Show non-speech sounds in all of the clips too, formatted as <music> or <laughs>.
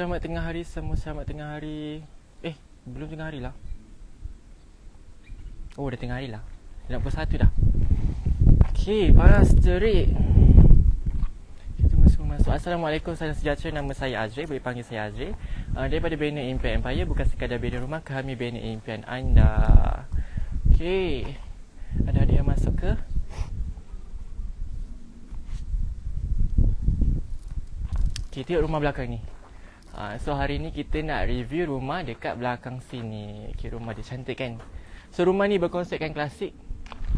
Selamat tengah hari semua Selamat tengah hari. Eh Belum tengah hari lah. Oh dah tengah hari lah. Dah satu dah. Okay Panas terik. Kita tunggu semua masuk. Assalamualaikum Salam sejahtera. Nama saya Azri. Boleh panggil saya Azri. Uh, Daripada banner Impian Empire Bukan sekadar banner rumah Kami banner impian anda. Okay Ada yang masuk ke? Okay, tengok rumah belakang ni Uh, so hari ni kita nak review rumah dekat belakang sini. Okay, rumah dia cantik kan? So rumah ni berkonsepkan klasik.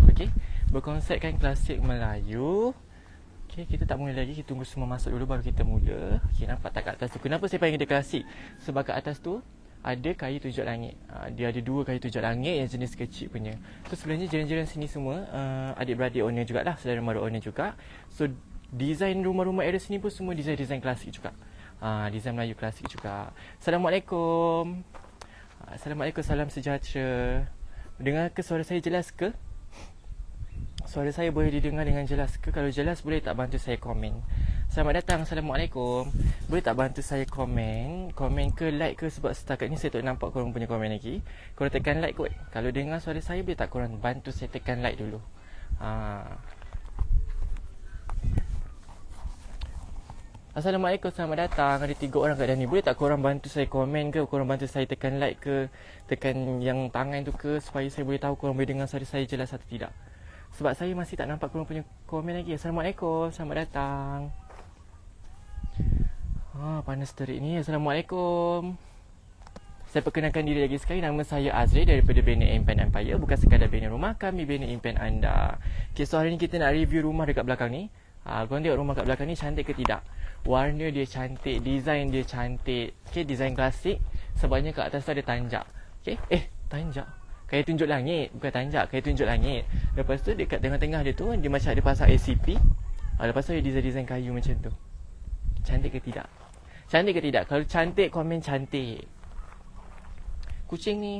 Okay, berkonsepkan klasik Melayu. Okay, kita tak mula lagi. Kita tunggu semua masuk dulu baru kita mula. Okay, nampak tak kat atas tu? Kenapa saya panggil dia klasik? Sebab kat atas tu ada kayu tujuh langit. Uh, dia ada dua kayu tujuh langit yang jenis kecil punya. So sebenarnya jiran-jiran sini semua uh, adik-beradik owner jugalah. Saudara mara owner juga. So design rumah-rumah area sini pun semua design-design klasik juga. Ha, design Melayu klasik juga. Assalamualaikum. Ha, Assalamualaikum, salam sejahtera. Dengar ke suara saya jelas ke? Suara saya boleh didengar dengan jelas ke? Kalau jelas boleh tak bantu saya komen? Selamat datang. Assalamualaikum. Boleh tak bantu saya komen? Komen ke like ke sebab setakat ni saya tak nampak korang punya komen lagi. Korang tekan like kot. Kalau dengar suara saya boleh tak korang bantu saya tekan like dulu. Ha. Assalamualaikum, selamat datang. Ada tiga orang kat ni. Boleh tak korang bantu saya komen ke? Korang bantu saya tekan like ke? Tekan yang tangan tu ke? Supaya saya boleh tahu korang boleh dengar suara saya jelas atau tidak. Sebab saya masih tak nampak korang punya komen lagi. Assalamualaikum, selamat datang. Ha, panas terik ni. Assalamualaikum. Saya perkenalkan diri lagi sekali. Nama saya Azri daripada Banner Impian Empire. Bukan sekadar banner rumah kami, banner impian anda. Okay, so hari ni kita nak review rumah dekat belakang ni. Ha, korang tengok rumah kat belakang ni cantik ke tidak? Warna dia cantik, design dia cantik. Okay, design klasik. Sebabnya kat atas tu ada tanjak. Okay, eh, tanjak. Kayu tunjuk langit. Bukan tanjak, kayu tunjuk langit. Lepas tu dekat tengah-tengah dia tu, dia macam ada pasang ACP. Ha, lepas tu ada design-design kayu macam tu. Cantik ke tidak? Cantik ke tidak? Kalau cantik, komen cantik. Kucing ni.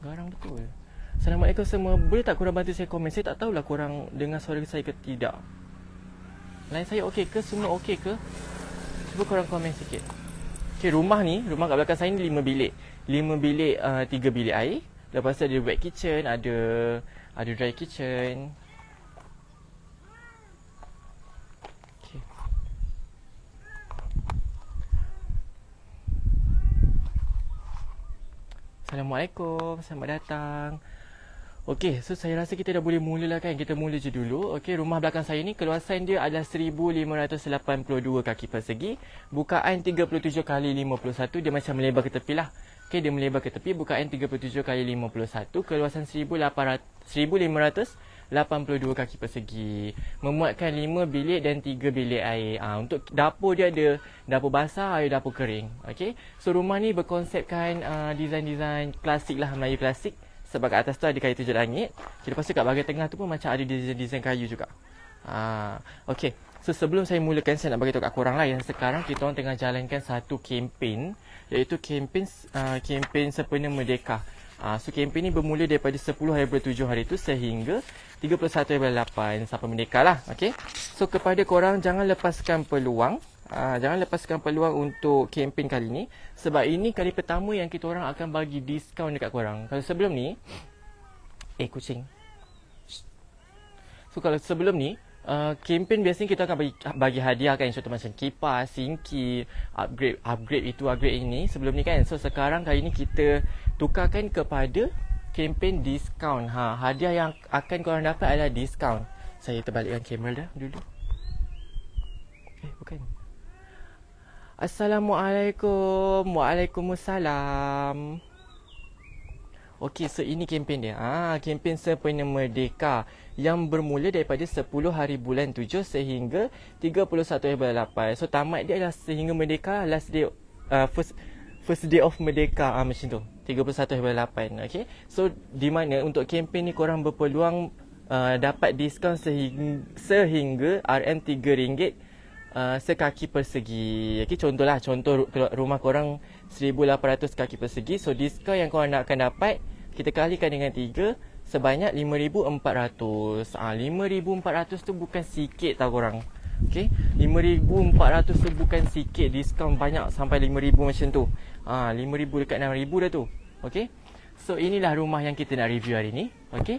Garang betul. Assalamualaikum semua. Boleh tak korang bantu saya komen? Saya tak tahulah korang dengar suara saya ke tidak. Lain saya okey ke? Semua okey ke? Cuba korang komen sikit. Okay, rumah ni, rumah kat belakang saya ni lima bilik. Lima bilik, uh, tiga bilik air. Lepas tu ada wet kitchen, ada ada dry kitchen. Assalamualaikum, selamat datang. Okey, so saya rasa kita dah boleh mulalah kan. Kita mula je dulu. Okey, rumah belakang saya ni keluasan dia adalah 1582 kaki persegi. Bukaan 37 kali 51. Dia macam melebar ke tepi lah. Okey, dia melebar ke tepi. Bukaan 37 kali 51. Keluasan 1800, 1582 kaki persegi. Memuatkan 5 bilik dan 3 bilik air. Ha, untuk dapur dia ada dapur basah, ada dapur kering. Okey, so rumah ni berkonsepkan uh, design-design klasik lah, Melayu klasik. Sebab kat atas tu ada kayu tujuh langit. Okay, lepas tu kat bahagian tengah tu pun macam ada design-design kayu juga. Ha, okay. So sebelum saya mulakan saya nak bagi tahu kat korang lah yang sekarang kita orang tengah jalankan satu kempen iaitu kempen uh, kempen sempena merdeka. Uh, so kempen ni bermula daripada 10 hari bulan 7 hari tu sehingga 31 hari bulan 8 sampai merdeka lah. Okay. So kepada korang jangan lepaskan peluang Uh, jangan lepaskan peluang untuk kempen kali ni sebab ini kali pertama yang kita orang akan bagi diskaun dekat korang. Kalau sebelum ni eh kucing. So kalau sebelum ni uh, kempen biasanya kita akan bagi bagi hadiah kan contoh macam kipas, sinki, upgrade upgrade itu upgrade ini sebelum ni kan. So sekarang kali ni kita tukarkan kepada kempen diskaun. Ha hadiah yang akan korang dapat adalah diskaun. Saya terbalikkan kamera dah dulu. Eh bukan. Assalamualaikum. Waalaikumsalam. Okey, so ini kempen dia. Ah, kempen sempena merdeka yang bermula daripada 10 hari bulan 7 sehingga 31 hari bulan 8. So tamat dia adalah sehingga merdeka last day uh, first first day of merdeka ah macam tu. 31 hari bulan 8. Okey. So di mana untuk kempen ni korang berpeluang uh, dapat diskaun sehingga, sehingga RM3 uh, sekaki persegi. Okay, contohlah, contoh rumah korang 1800 kaki persegi. So, diskaun yang korang nak akan dapat, kita kalikan dengan 3 sebanyak 5400. Ah, 5400 tu bukan sikit tau korang. Okey, 5400 tu bukan sikit diskaun banyak sampai 5000 macam tu. Ah, ha, 5000 dekat 6000 dah tu. Okey. So inilah rumah yang kita nak review hari ni. Okey.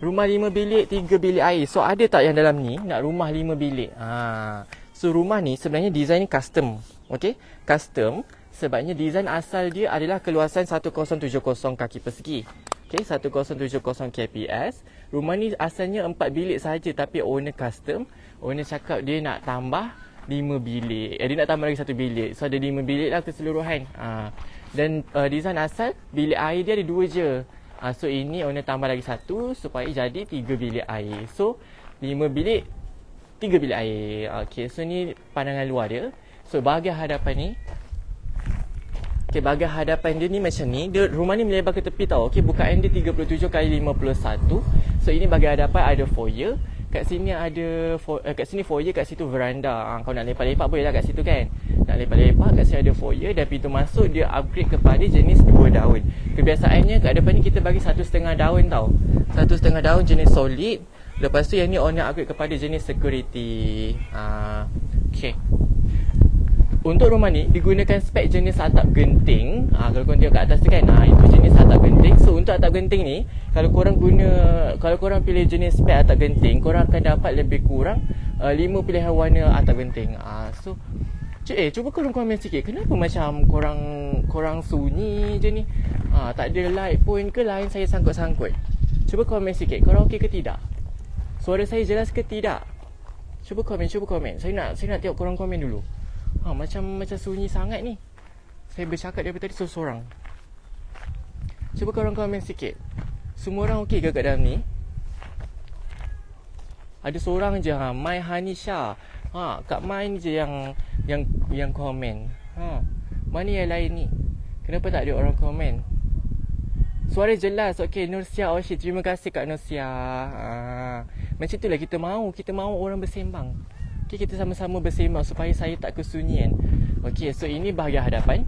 Rumah 5 bilik, 3 bilik air. So ada tak yang dalam ni nak rumah 5 bilik? Ha. So rumah ni sebenarnya design custom. Okey. Custom sebabnya design asal dia adalah keluasan 1070 kaki persegi. Okey, 1070 kps. Rumah ni asalnya 4 bilik saja tapi owner custom owner cakap dia nak tambah 5 bilik. Eh, dia nak tambah lagi satu bilik. So ada 5 bilik lah keseluruhan. Ha. Dan uh, design asal bilik air dia ada dua je. Ha, so ini owner tambah lagi satu supaya jadi 3 bilik air. So 5 bilik 3 bilik air. Okay, so ni pandangan luar dia. So bahagian hadapan ni Okay, bahagian hadapan dia ni macam ni. Dia, rumah ni melebar ke tepi tau. Okay, bukaan dia 37 kali 51. So ini bahagian hadapan ada foyer. Kat sini ada fo- eh, kat sini foyer, kat situ veranda. Ha, kau nak lepak-lepak boleh lah kat situ kan. Nak lepak-lepak kat sini ada foyer dan pintu masuk dia upgrade kepada jenis dua daun. Kebiasaannya kat depan ni kita bagi satu setengah daun tau. Satu setengah daun jenis solid. Lepas tu yang ni owner upgrade kepada jenis security. Ha, okay. Untuk rumah ni digunakan spek jenis atap genting. Ha, kalau korang tengok kat atas tu kan, ha, itu jenis atap genting. So untuk atap genting ni, kalau korang guna, kalau korang pilih jenis spek atap genting, korang akan dapat lebih kurang uh, 5 pilihan warna atap genting. Ha, so eh cuba korang komen sikit, kenapa macam korang korang sunyi je ni? Ha, tak ada light pun ke lain saya sangkut-sangkut? Cuba komen sikit, korang okey ke tidak? Suara saya jelas ke tidak? Cuba komen, cuba komen. Saya nak saya nak tengok korang komen dulu. Ha, macam macam sunyi sangat ni. Saya bercakap daripada tadi seorang. Cuba korang komen sikit. Semua orang okey ke kat dalam ni? Ada seorang je ha, Mai Hanisha. Ha, kat Mai je yang yang yang komen. Ha. Mana yang lain ni? Kenapa tak ada orang komen? Suara jelas. Okey, Nursia Oshi. Terima kasih Kak Nursia. Ha. Macam itulah kita mahu. Kita mahu orang bersembang. Okay, kita sama-sama bersembang supaya saya tak kesunyian. Okay, so ini bahagian hadapan.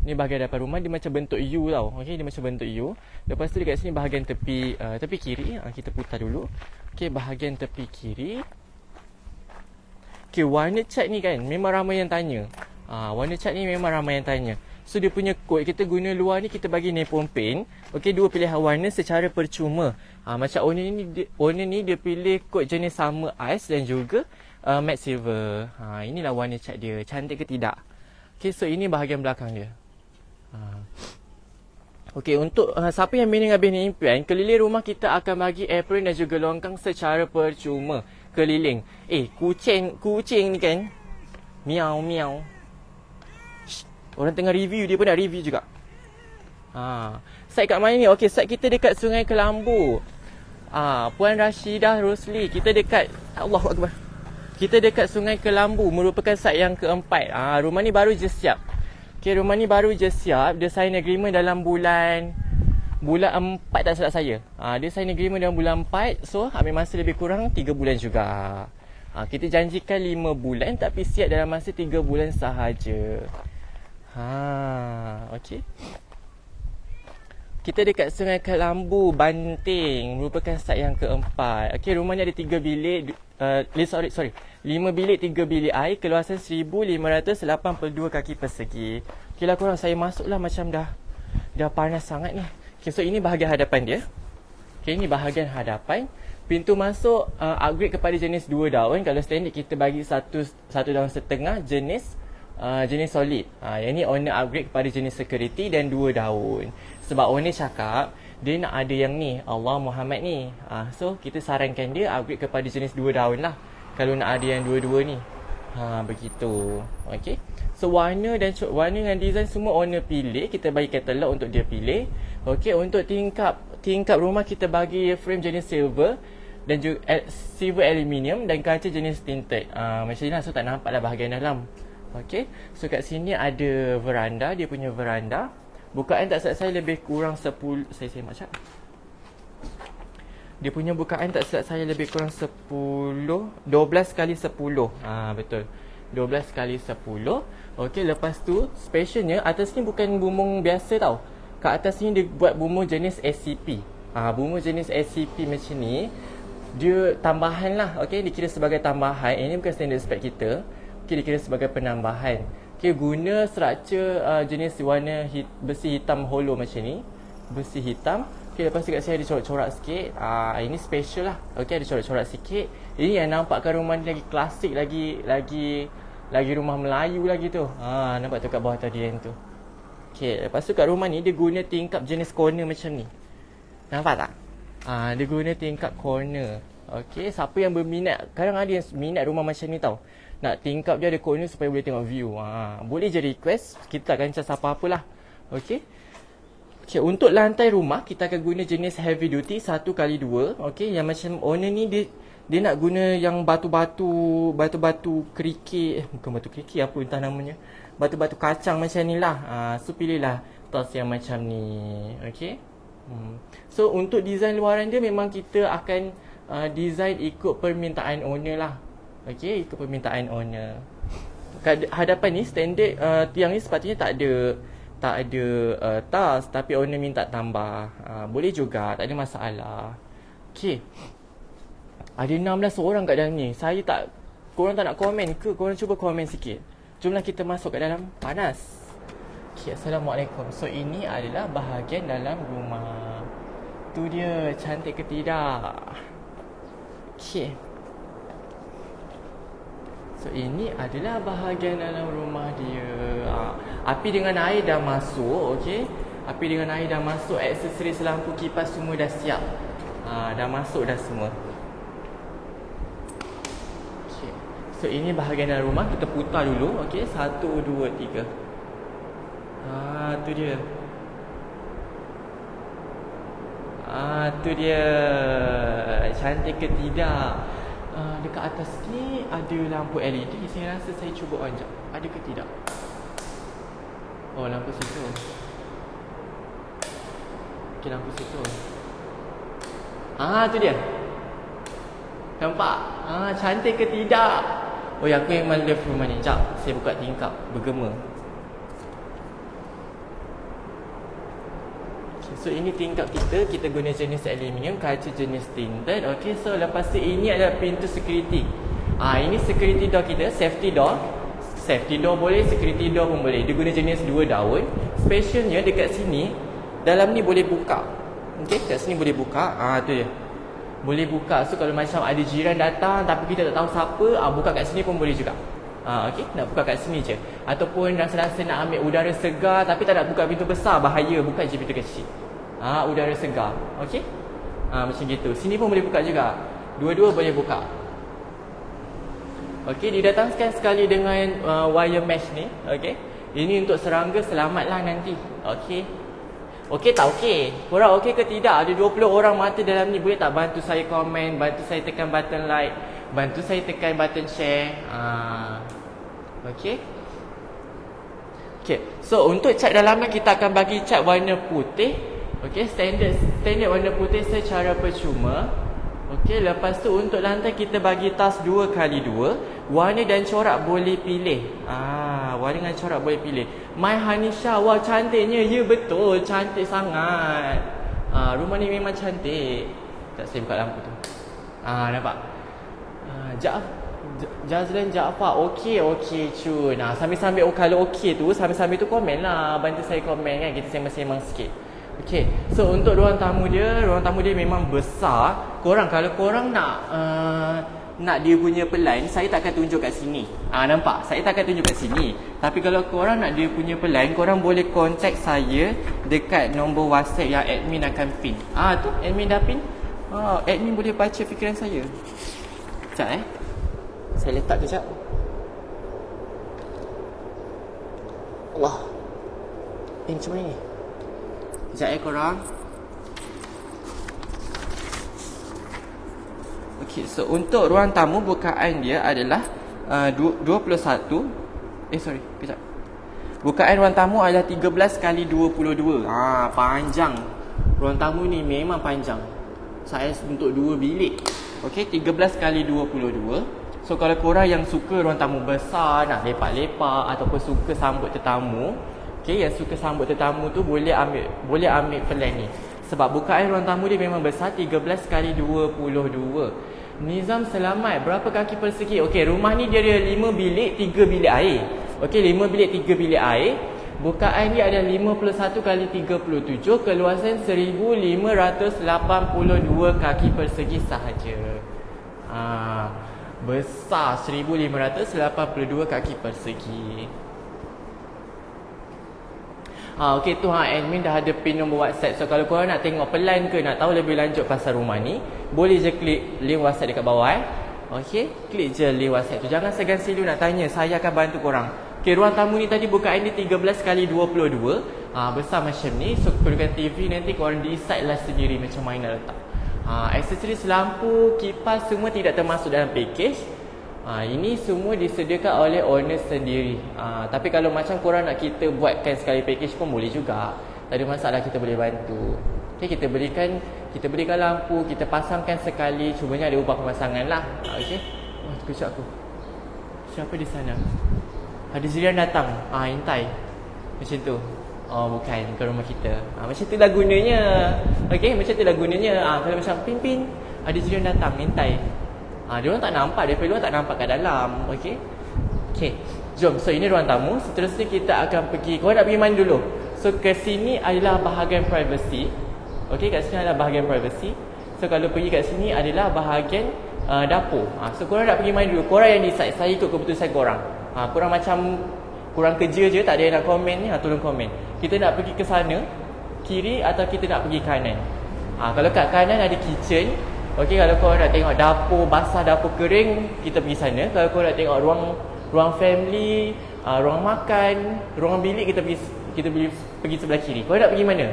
Ini bahagian hadapan rumah. Dia macam bentuk U tau. Okay, dia macam bentuk U. Lepas tu dekat sini bahagian tepi uh, tepi kiri. Uh, kita putar dulu. Okay, bahagian tepi kiri. Okay, warna cat ni kan memang ramai yang tanya. Uh, warna cat ni memang ramai yang tanya. So dia punya kod kita guna luar ni kita bagi Nippon Paint. Okey dua pilihan warna secara percuma. Ha, macam owner ni owner ni dia pilih kod jenis sama ice dan juga uh, matte silver. Ha, inilah warna cat dia. Cantik ke tidak? Okay, so ini bahagian belakang dia. Ha. Okay, untuk uh, siapa yang minat habis ni impian, keliling rumah kita akan bagi apron dan juga longkang secara percuma. Keliling. Eh, kucing, kucing ni kan. Miau, miau. Orang tengah review, dia pun nak review juga. Ha. Site kat mana ni? Okay, site kita dekat Sungai Kelambu. Ah, Puan Rashidah Rosli, kita dekat Allah Akbar. Kita dekat Sungai Kelambu merupakan site yang keempat. Ah, rumah ni baru je siap. Okay, rumah ni baru je siap. Dia sign agreement dalam bulan bulan 4 tak salah saya. Ah, dia sign agreement dalam bulan 4. So, ambil masa lebih kurang 3 bulan juga. Ah, kita janjikan 5 bulan tapi siap dalam masa 3 bulan sahaja. Ha, okey. Kita dekat Sungai Kelambu, Banting. Merupakan site yang keempat. Okay, rumah ni ada tiga bilik uh, Sorry, sorry. Lima bilik, tiga bilik air Keluasan 1582 kaki persegi. Okay lah korang, saya masuk lah macam dah Dah panas sangat ni. Okay, so ini bahagian hadapan dia. Okay, ini bahagian hadapan. Pintu masuk uh, upgrade kepada jenis dua daun. Kalau standard kita bagi satu satu daun setengah Jenis uh, jenis solid. Uh, Yang ni owner upgrade kepada jenis security dan dua daun. Sebab owner cakap dia nak ada yang ni Allah Muhammad ni. Ha, so kita sarankan dia upgrade kepada jenis dua daun lah. Kalau nak ada yang dua-dua ni. Ha begitu. Okey so warna dan warna dan design semua owner pilih. Kita bagi katalog untuk dia pilih. Okey untuk tingkap tingkap rumah kita bagi frame jenis silver dan juga silver aluminium dan kaca jenis tinted. Ha, macam ni lah so tak nampak lah bahagian dalam okey. So kat sini ada veranda dia punya veranda. Bukaan tak silap saya lebih kurang 10 Saya saya macam Dia punya bukaan tak silap saya lebih kurang 10 12 kali 10 ha, Betul. 12 kali 10 Okey lepas tu Specialnya atas ni bukan bumung biasa tau. Kat atas ni dia buat bumung jenis SCP ha, Bumung jenis SCP macam ni dia tambahan lah. Okey dikira sebagai tambahan. Ini bukan standard spec kita okey dikira sebagai penambahan. Okey guna structure uh, jenis warna hit, besi hitam hollow macam ni. Besi hitam. Okey lepas tu kat sini ada corak-corak sikit. Uh, ini special lah. Okey ada corak-corak sikit. Ini yang nampakkan rumah ni lagi klasik lagi lagi lagi rumah Melayu lagi tu. Ha nampak tu kat bawah tadi yang tu. Okey lepas tu kat rumah ni dia guna tingkap jenis corner macam ni. Nampak tak? Ah, ha, dia guna tingkap corner. Okey, siapa yang berminat, kadang ada yang minat rumah macam ni tau. Nak tingkap dia ada corner supaya boleh tengok view. Ha, boleh je request, kita akan cas apa-apalah. Okey. Okey, untuk lantai rumah kita akan guna jenis heavy duty 1 kali 2. Okey, yang macam owner ni dia dia nak guna yang batu-batu batu-batu kerikil eh bukan batu kerikil apa entah namanya batu-batu kacang macam ni lah ha, so pilihlah tos yang macam ni okey Hmm. So untuk design luaran dia memang kita akan uh, design ikut permintaan owner lah. Okay, ikut permintaan owner. Hadapan ni standard uh, tiang ni sepatutnya tak ada tak ada uh, tas tapi owner minta tambah. Uh, boleh juga, tak ada masalah. Okay. Ada 16 orang kat dalam ni. Saya tak korang tak nak komen ke? Korang cuba komen sikit. Jomlah kita masuk kat dalam panas. Okay, Assalamualaikum. So ini adalah bahagian dalam rumah. Tu dia cantik ke tidak? Okay. So ini adalah bahagian dalam rumah dia. Ha. Api dengan air dah masuk, okey. Api dengan air dah masuk, aksesoris lampu kipas semua dah siap. Ha, dah masuk dah semua. Okay. So ini bahagian dalam rumah kita putar dulu, okey. Satu, dua, tiga. Ah, tu dia. Ah, tu dia. Cantik ke tidak? Ah, dekat atas ni ada lampu LED. Saya rasa saya cuba on jap. Ada ke tidak? Oh, lampu situ. Okey, lampu situ. Ah, tu dia. Nampak? Ah, cantik ke tidak? Oh, ya, aku memang love rumah ni. Jap, saya buka tingkap. Bergema. So ini tingkap kita Kita guna jenis aluminium Kaca jenis tinted. Okay so lepas tu Ini adalah pintu security. Ah Ini security door kita Safety door. Safety door boleh Security door pun boleh. Dia guna jenis dua daun. Specialnya dekat sini Dalam ni boleh buka. Okay Kat sini boleh buka. Ah tu je. Boleh buka. So kalau macam ada jiran datang Tapi kita tak tahu siapa ah, Buka kat sini pun boleh juga. Ha, okay, nak buka kat sini je. Ataupun rasa-rasa nak ambil udara segar Tapi tak nak buka pintu besar Bahaya, buka je pintu kecil ha, Udara segar. Okay ha, Macam gitu. Sini pun boleh buka juga. Dua-dua boleh buka. Okay, didatangkan sekali dengan uh, wire mesh ni. Okay Ini untuk serangga selamatlah nanti. Okay Okey tak okey? Korang okey ke tidak? Ada 20 orang mata dalam ni. Boleh tak bantu saya komen Bantu saya tekan button like Bantu saya tekan button share? Uh, Okey? Okay So untuk cat dalamnya kita akan bagi cat warna putih Okey standard Standard warna putih secara percuma. Okey lepas tu untuk lantai kita bagi tas 2 kali 2 Warna dan corak boleh pilih. Ah, Warna dan corak boleh pilih. My Hanisha Wah cantiknya Ya betul Cantik sangat. Ah, Rumah ni memang cantik. Tak saya buka lampu tu. Ah Nampak? Ah, Jaf Jazlan Jaafar Okey okey cu Nah sambil-sambil oh, Kalau okey tu Sambil-sambil tu komen lah. Bantu saya komen kan Kita sembang-sembang sikit Okey So untuk ruang tamu dia Ruang tamu dia memang besar. Korang Kalau korang nak uh, Nak dia punya pelan Saya tak akan tunjuk kat sini. Ah Nampak? Saya tak akan tunjuk kat sini. Tapi kalau korang nak dia punya pelan Korang boleh contact saya Dekat nombor whatsapp Yang admin akan pin. Ah tu admin dah pin? Ah, admin boleh baca fikiran saya. Sekejap eh. Saya letak kejap Allah. Eh macam mana ni Sekejap eh korang. Okay so untuk ruang tamu bukaan dia adalah uh, 21 Eh sorry kejap. Bukaan ruang tamu adalah 13 kali 22 Ah panjang. Ruang tamu ni memang panjang. Saiz untuk 2 bilik. Okey, 13 kali 22. So kalau korang yang suka ruang tamu besar, nak lepak-lepak ataupun suka sambut tetamu, okey, yang suka sambut tetamu tu boleh ambil boleh ambil plan ni. Sebab bukaan ruang tamu dia memang besar 13 kali 22 Nizam selamat Berapa kaki persegi? Okey rumah ni dia ada 5 bilik 3 bilik air. Okey 5 bilik 3 bilik air. Bukaan dia ada 51 kali 37 Keluasan 1582 kaki persegi sahaja. Haa Besar 1582 kaki persegi Ha, okay tu ha, admin dah ada pin nombor WhatsApp. So kalau korang nak tengok pelan ke nak tahu lebih lanjut pasal rumah ni, boleh je klik link WhatsApp dekat bawah eh. Okay, klik je link WhatsApp tu. Jangan segan silu nak tanya, saya akan bantu korang. Okay, ruang tamu ni tadi bukaan dia 13 kali 22. Ha, besar macam ni. So perlukan TV nanti korang decide lah sendiri macam mana letak. Ha, aksesoris lampu, kipas semua tidak termasuk dalam package. Ha, ini semua disediakan oleh owner sendiri. Ha, tapi kalau macam korang nak kita buatkan sekali package pun boleh juga. Tak ada masalah kita boleh bantu. Okay, kita berikan kita berikan lampu, kita pasangkan sekali. Cumanya ada ubah pemasangan lah. Ha, okay. Oh, kejap aku. Siapa di sana? Ada Zirian datang. Ah, ha, intai. Macam tu. Oh, bukan ke rumah kita. Ha, macam tu lah gunanya. Okay, macam tu lah gunanya. Ha, kalau macam pin-pin, ada Zirian datang, intai. Ha, dia orang tak nampak, daripada luar tak nampak kat dalam. Okey. Okey. Jom, so ini ruang tamu. Seterusnya kita akan pergi. Kau nak pergi mana dulu? So ke sini adalah bahagian privacy. Okey, kat sini adalah bahagian privacy. So kalau pergi kat sini adalah bahagian uh, dapur. Ha, so korang nak pergi mana dulu? Korang yang decide. Saya ikut keputusan korang. Ha, korang macam kurang kerja je, tak ada yang nak komen ni, ha, tolong komen. Kita nak pergi ke sana, kiri atau kita nak pergi kanan? Ha, kalau kat kanan ada kitchen, Okey kalau kau nak tengok dapur basah dapur kering kita pergi sana. Kalau kau nak tengok ruang ruang family, uh, ruang makan, ruang bilik kita pergi kita pergi pergi sebelah kiri. Kau nak pergi mana?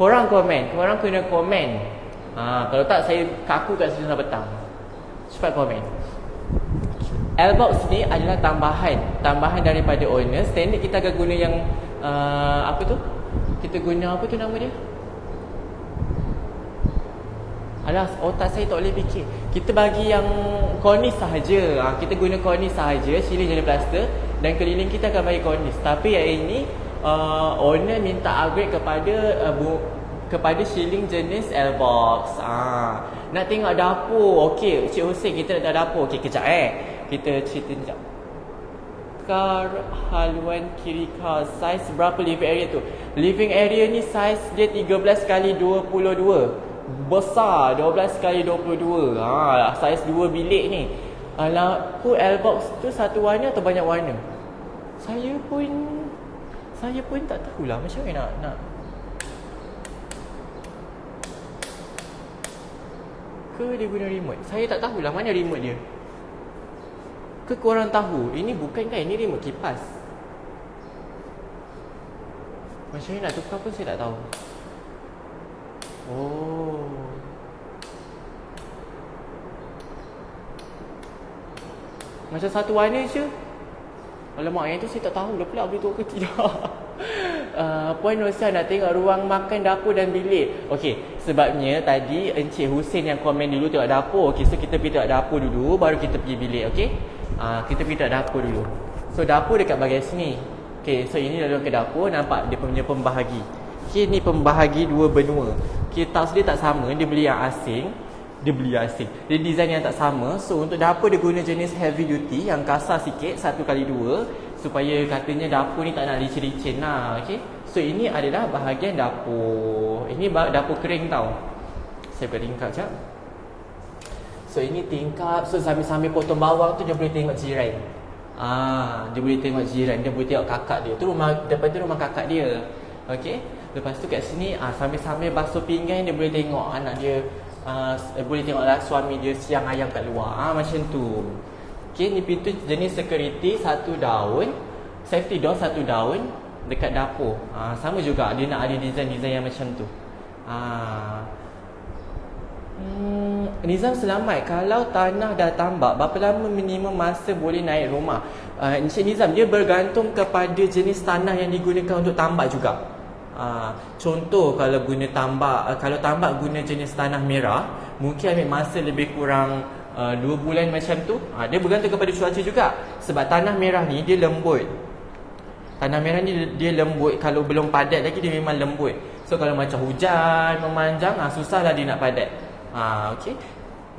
Korang komen, korang kena komen. Ha, kalau tak saya kaku kat sini sampai petang. Cepat komen. L-box ni adalah tambahan Tambahan daripada owner Standard kita akan guna yang uh, Apa tu? Kita guna apa tu nama dia? Alah otak saya tak boleh fikir. Kita bagi yang kornis sahaja. Ha, Kita guna kornis sahaja Siling jenis plaster Dan keliling kita akan bagi kornis Tapi yang ini uh, Owner minta upgrade kepada uh, bu, Kepada siling jenis L-box. Ha. Nak tengok dapur. Okey Cik Hussein kita nak tengok dapur. Okey kejap eh. Kita cerita sekejap. Kar haluan kiri kar Size berapa living area tu? Living area ni size dia 13 kali 22 besar 12 kali 22 ha saiz 2 bilik ni. Lampu L-box tu satu warna atau banyak warna? Saya pun saya pun tak tahulah macam mana nak nak. Ke dia guna remote? Saya tak tahulah mana remote dia. Ke korang tahu? Ini bukan kan? Ini remote kipas. Macam mana nak tukar pun saya tak tahu Oh. Macam satu warna je. Alamak, yang tu saya tak tahu dah pula betul ke tidak. <laughs> Uh, Puan Rosia nak tengok ruang makan dapur dan bilik. Okey, sebabnya tadi Encik Hussein yang komen dulu tengok dapur. Okey, so kita pergi tengok dapur dulu baru kita pergi bilik, okey? Uh, kita pergi tengok dapur dulu. So dapur dekat bahagian sini. Okey, so ini dalam ke dapur nampak dia punya pembahagi. Okey, ni pembahagi dua benua. Okay, tas dia tak sama dia beli yang asing. Dia beli yang asing. Dia design yang tak sama. So untuk dapur dia guna jenis heavy duty yang kasar sikit satu kali dua supaya katanya dapur ni tak nak licin-licin lah okay? so ini adalah bahagian dapur. Ini dapur kering tau. Saya buka tingkap sekejap. So ini tingkap. So sambil-sambil potong bawang tu dia boleh tengok jiran. Ah, dia boleh tengok jiran, dia boleh tengok kakak dia. Tu rumah depan tu rumah kakak dia. Okey. Lepas tu kat sini ah sambil-sambil basuh pinggan dia boleh tengok anak dia uh, boleh tengoklah suami dia siang ayam kat luar. Ah macam tu. Okey ni pintu jenis security satu daun, safety door satu daun dekat dapur. Ah sama juga dia nak ada design-design yang macam tu. Ah Hmm, Nizam selamat Kalau tanah dah tambak Berapa lama minimum masa boleh naik rumah uh, Encik Nizam Dia bergantung kepada jenis tanah yang digunakan untuk tambak juga Uh, contoh kalau guna tambak uh, kalau tambak guna jenis tanah merah mungkin ambil masa lebih kurang uh, 2 bulan macam tu uh, dia bergantung kepada cuaca juga. Sebab tanah merah ni dia lembut. Tanah merah ni dia, lembut. Kalau belum padat lagi dia memang lembut. So kalau macam hujan memanjang ah susahlah dia nak padat. Ah okey.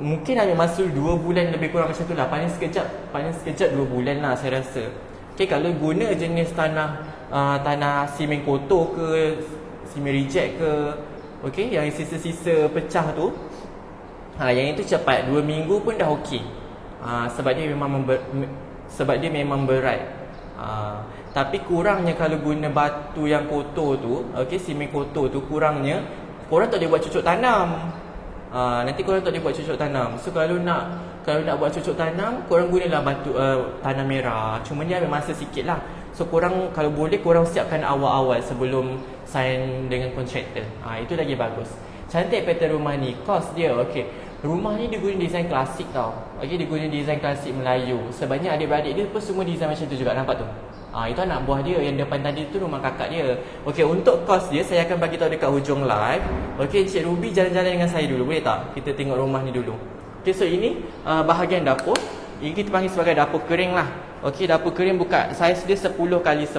Mungkin ambil masa 2 bulan lebih kurang macam tu lah. Paling sekejap Paling sekejap 2 bulan lah saya rasa. Okay kalau guna jenis tanah uh, Tanah simen kotor ke Simen reject ke Okay yang sisa-sisa pecah tu ha, Yang itu cepat 2 minggu pun dah okey ha, Sebab dia memang member, Sebab dia memang berat ha, Tapi kurangnya kalau guna batu yang kotor tu Okay simen kotor tu kurangnya Korang tak boleh buat cucuk tanam uh, nanti korang tak boleh buat cucuk tanam. So kalau nak kalau nak buat cucuk tanam, korang gunalah batu uh, tanah merah. Cuma dia ambil masa sikit lah. So korang kalau boleh korang siapkan awal-awal sebelum sign dengan kontraktor. Ah uh, itu lagi bagus. Cantik pattern rumah ni. Cost dia okey. Rumah ni dia guna design klasik tau. Okey dia guna design klasik Melayu. Sebanyak adik-beradik dia pun semua design macam tu juga nampak tu. Ha, itu anak buah dia yang depan tadi tu rumah kakak dia. Okey, untuk kos dia saya akan bagi tahu dekat hujung live. Okey, Cik Ruby jalan-jalan dengan saya dulu. Boleh tak? Kita tengok rumah ni dulu. Okey, so ini uh, bahagian dapur. Ini kita panggil sebagai dapur kering lah. Okey, dapur kering buka saiz dia 10 kali 10.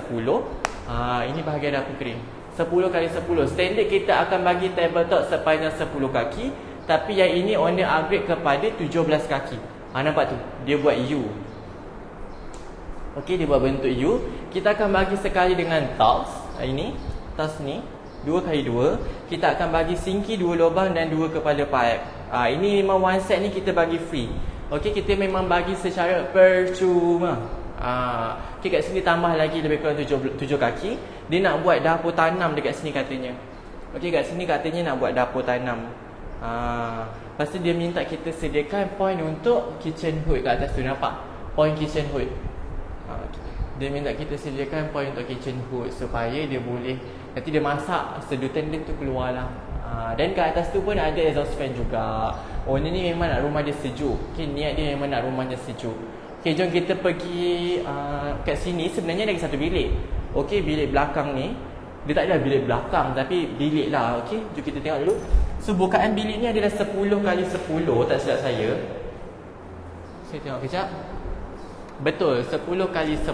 Ha, ini bahagian dapur kering. 10 kali 10. Standard kita akan bagi tabletop sepanjang 10 kaki. Tapi yang ini owner upgrade kepada 17 kaki. Ha, nampak tu? Dia buat U. Okey, dia buat bentuk U. Kita akan bagi sekali dengan tiles. Ini, tiles ni. Dua kali dua. Kita akan bagi sinki dua lubang dan dua kepala pipe. Ah, ini memang one set ni kita bagi free. Okey, kita memang bagi secara percuma. Ah, okay, kat sini tambah lagi lebih kurang tujuh, tujuh kaki. Dia nak buat dapur tanam dekat sini katanya. Okey, kat sini katanya nak buat dapur tanam. Ah, lepas tu dia minta kita sediakan point untuk kitchen hood kat atas tu nampak? Point kitchen hood. Ha, dia minta kita sediakan point untuk kitchen hood supaya dia boleh nanti dia masak sedutan dia tu keluar lah ha, dan kat atas tu pun ada exhaust fan juga oh ni memang nak rumah dia sejuk okay, niat dia memang nak rumahnya sejuk Okay, jom kita pergi uh, kat sini. Sebenarnya lagi satu bilik. Okay, bilik belakang ni dia tak ada bilik belakang tapi bilik lah Okay, jom kita tengok dulu. So bukaan bilik ni adalah 10 kali 10 tak silap saya. Saya tengok kejap. Betul, 10 kali 10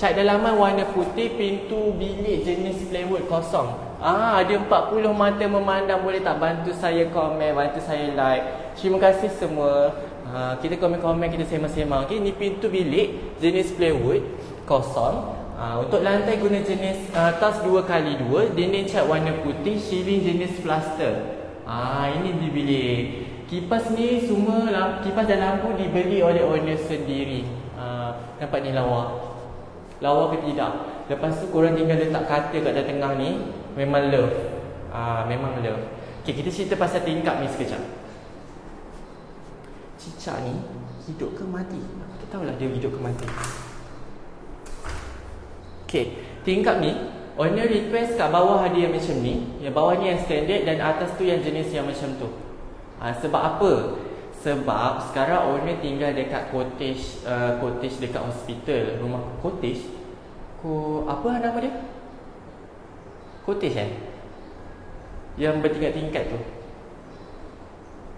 Cat dalaman warna putih Pintu bilik jenis plywood kosong. Ah, Ada 40 mata memandang. Boleh tak bantu saya komen Bantu saya like? Terima kasih semua ah, Kita komen-komen Kita sema-sema. Okay, Ini pintu bilik Jenis plywood Kosong. Ah, Untuk lantai guna jenis uh, Tas 2 kali 2 Dinding cat warna putih Ceiling jenis plaster. Ah, Ini di bilik. Kipas ni semua Kipas dan lampu dibeli oleh owner sendiri. Nampak ni lawa Lawa ke tidak? Lepas tu korang tinggal letak katil kat dalam tengah ni Memang love. Ah, Memang love. Okay kita cerita pasal tingkap ni sekejap Cicak ni Hidup ke mati Aku tahu lah dia hidup ke mati Okay Tingkap ni Owner request kat bawah ada yang macam ni Yang bawah ni yang standard Dan atas tu yang jenis yang macam tu ha, Sebab apa sebab sekarang owner tinggal dekat cottage uh, cottage dekat hospital, rumah cottage. Ko apa nama dia? Cottage eh? Yang bertingkat-tingkat tu.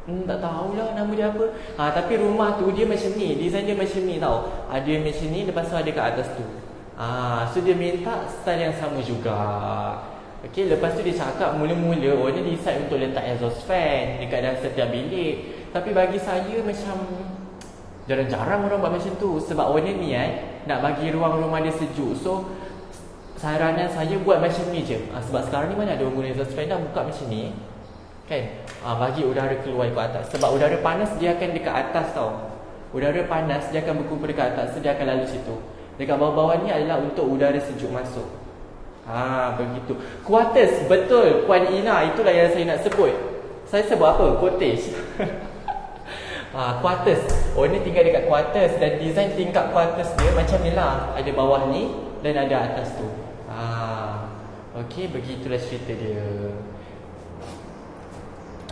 Hmm, tak tahulah nama dia apa. Ha, tapi rumah tu dia macam ni, design dia macam ni tau. Ada yang macam ni lepas tu ada kat atas tu. Ha, so dia minta style yang sama juga. Okey, lepas tu dia cakap mula-mula owner decide untuk letak exhaust fan dekat dalam setiap bilik. Tapi bagi saya macam Jarang-jarang orang buat macam tu Sebab owner ni eh Nak bagi ruang rumah dia sejuk So Saranan saya buat macam ni je ha, Sebab sekarang ni mana ada orang guna exhaust fan dah buka macam ni Kan? Ha, Bagi udara keluar ke atas. Sebab udara panas dia akan dekat atas tau. Udara panas dia akan berkumpul dekat atas. So dia akan lalu situ. Dekat bawah-bawah ni adalah untuk udara sejuk masuk. Ha, begitu. Quarters betul. Puan Ina itulah yang saya nak sebut. Saya sebut apa? Cottage. Uh, <laughs> quarters. Oh ni tinggal dekat quarters. Dan design tingkat quarters dia macam ni lah. Ada bawah ni dan ada atas tu. Uh, Okay begitulah cerita dia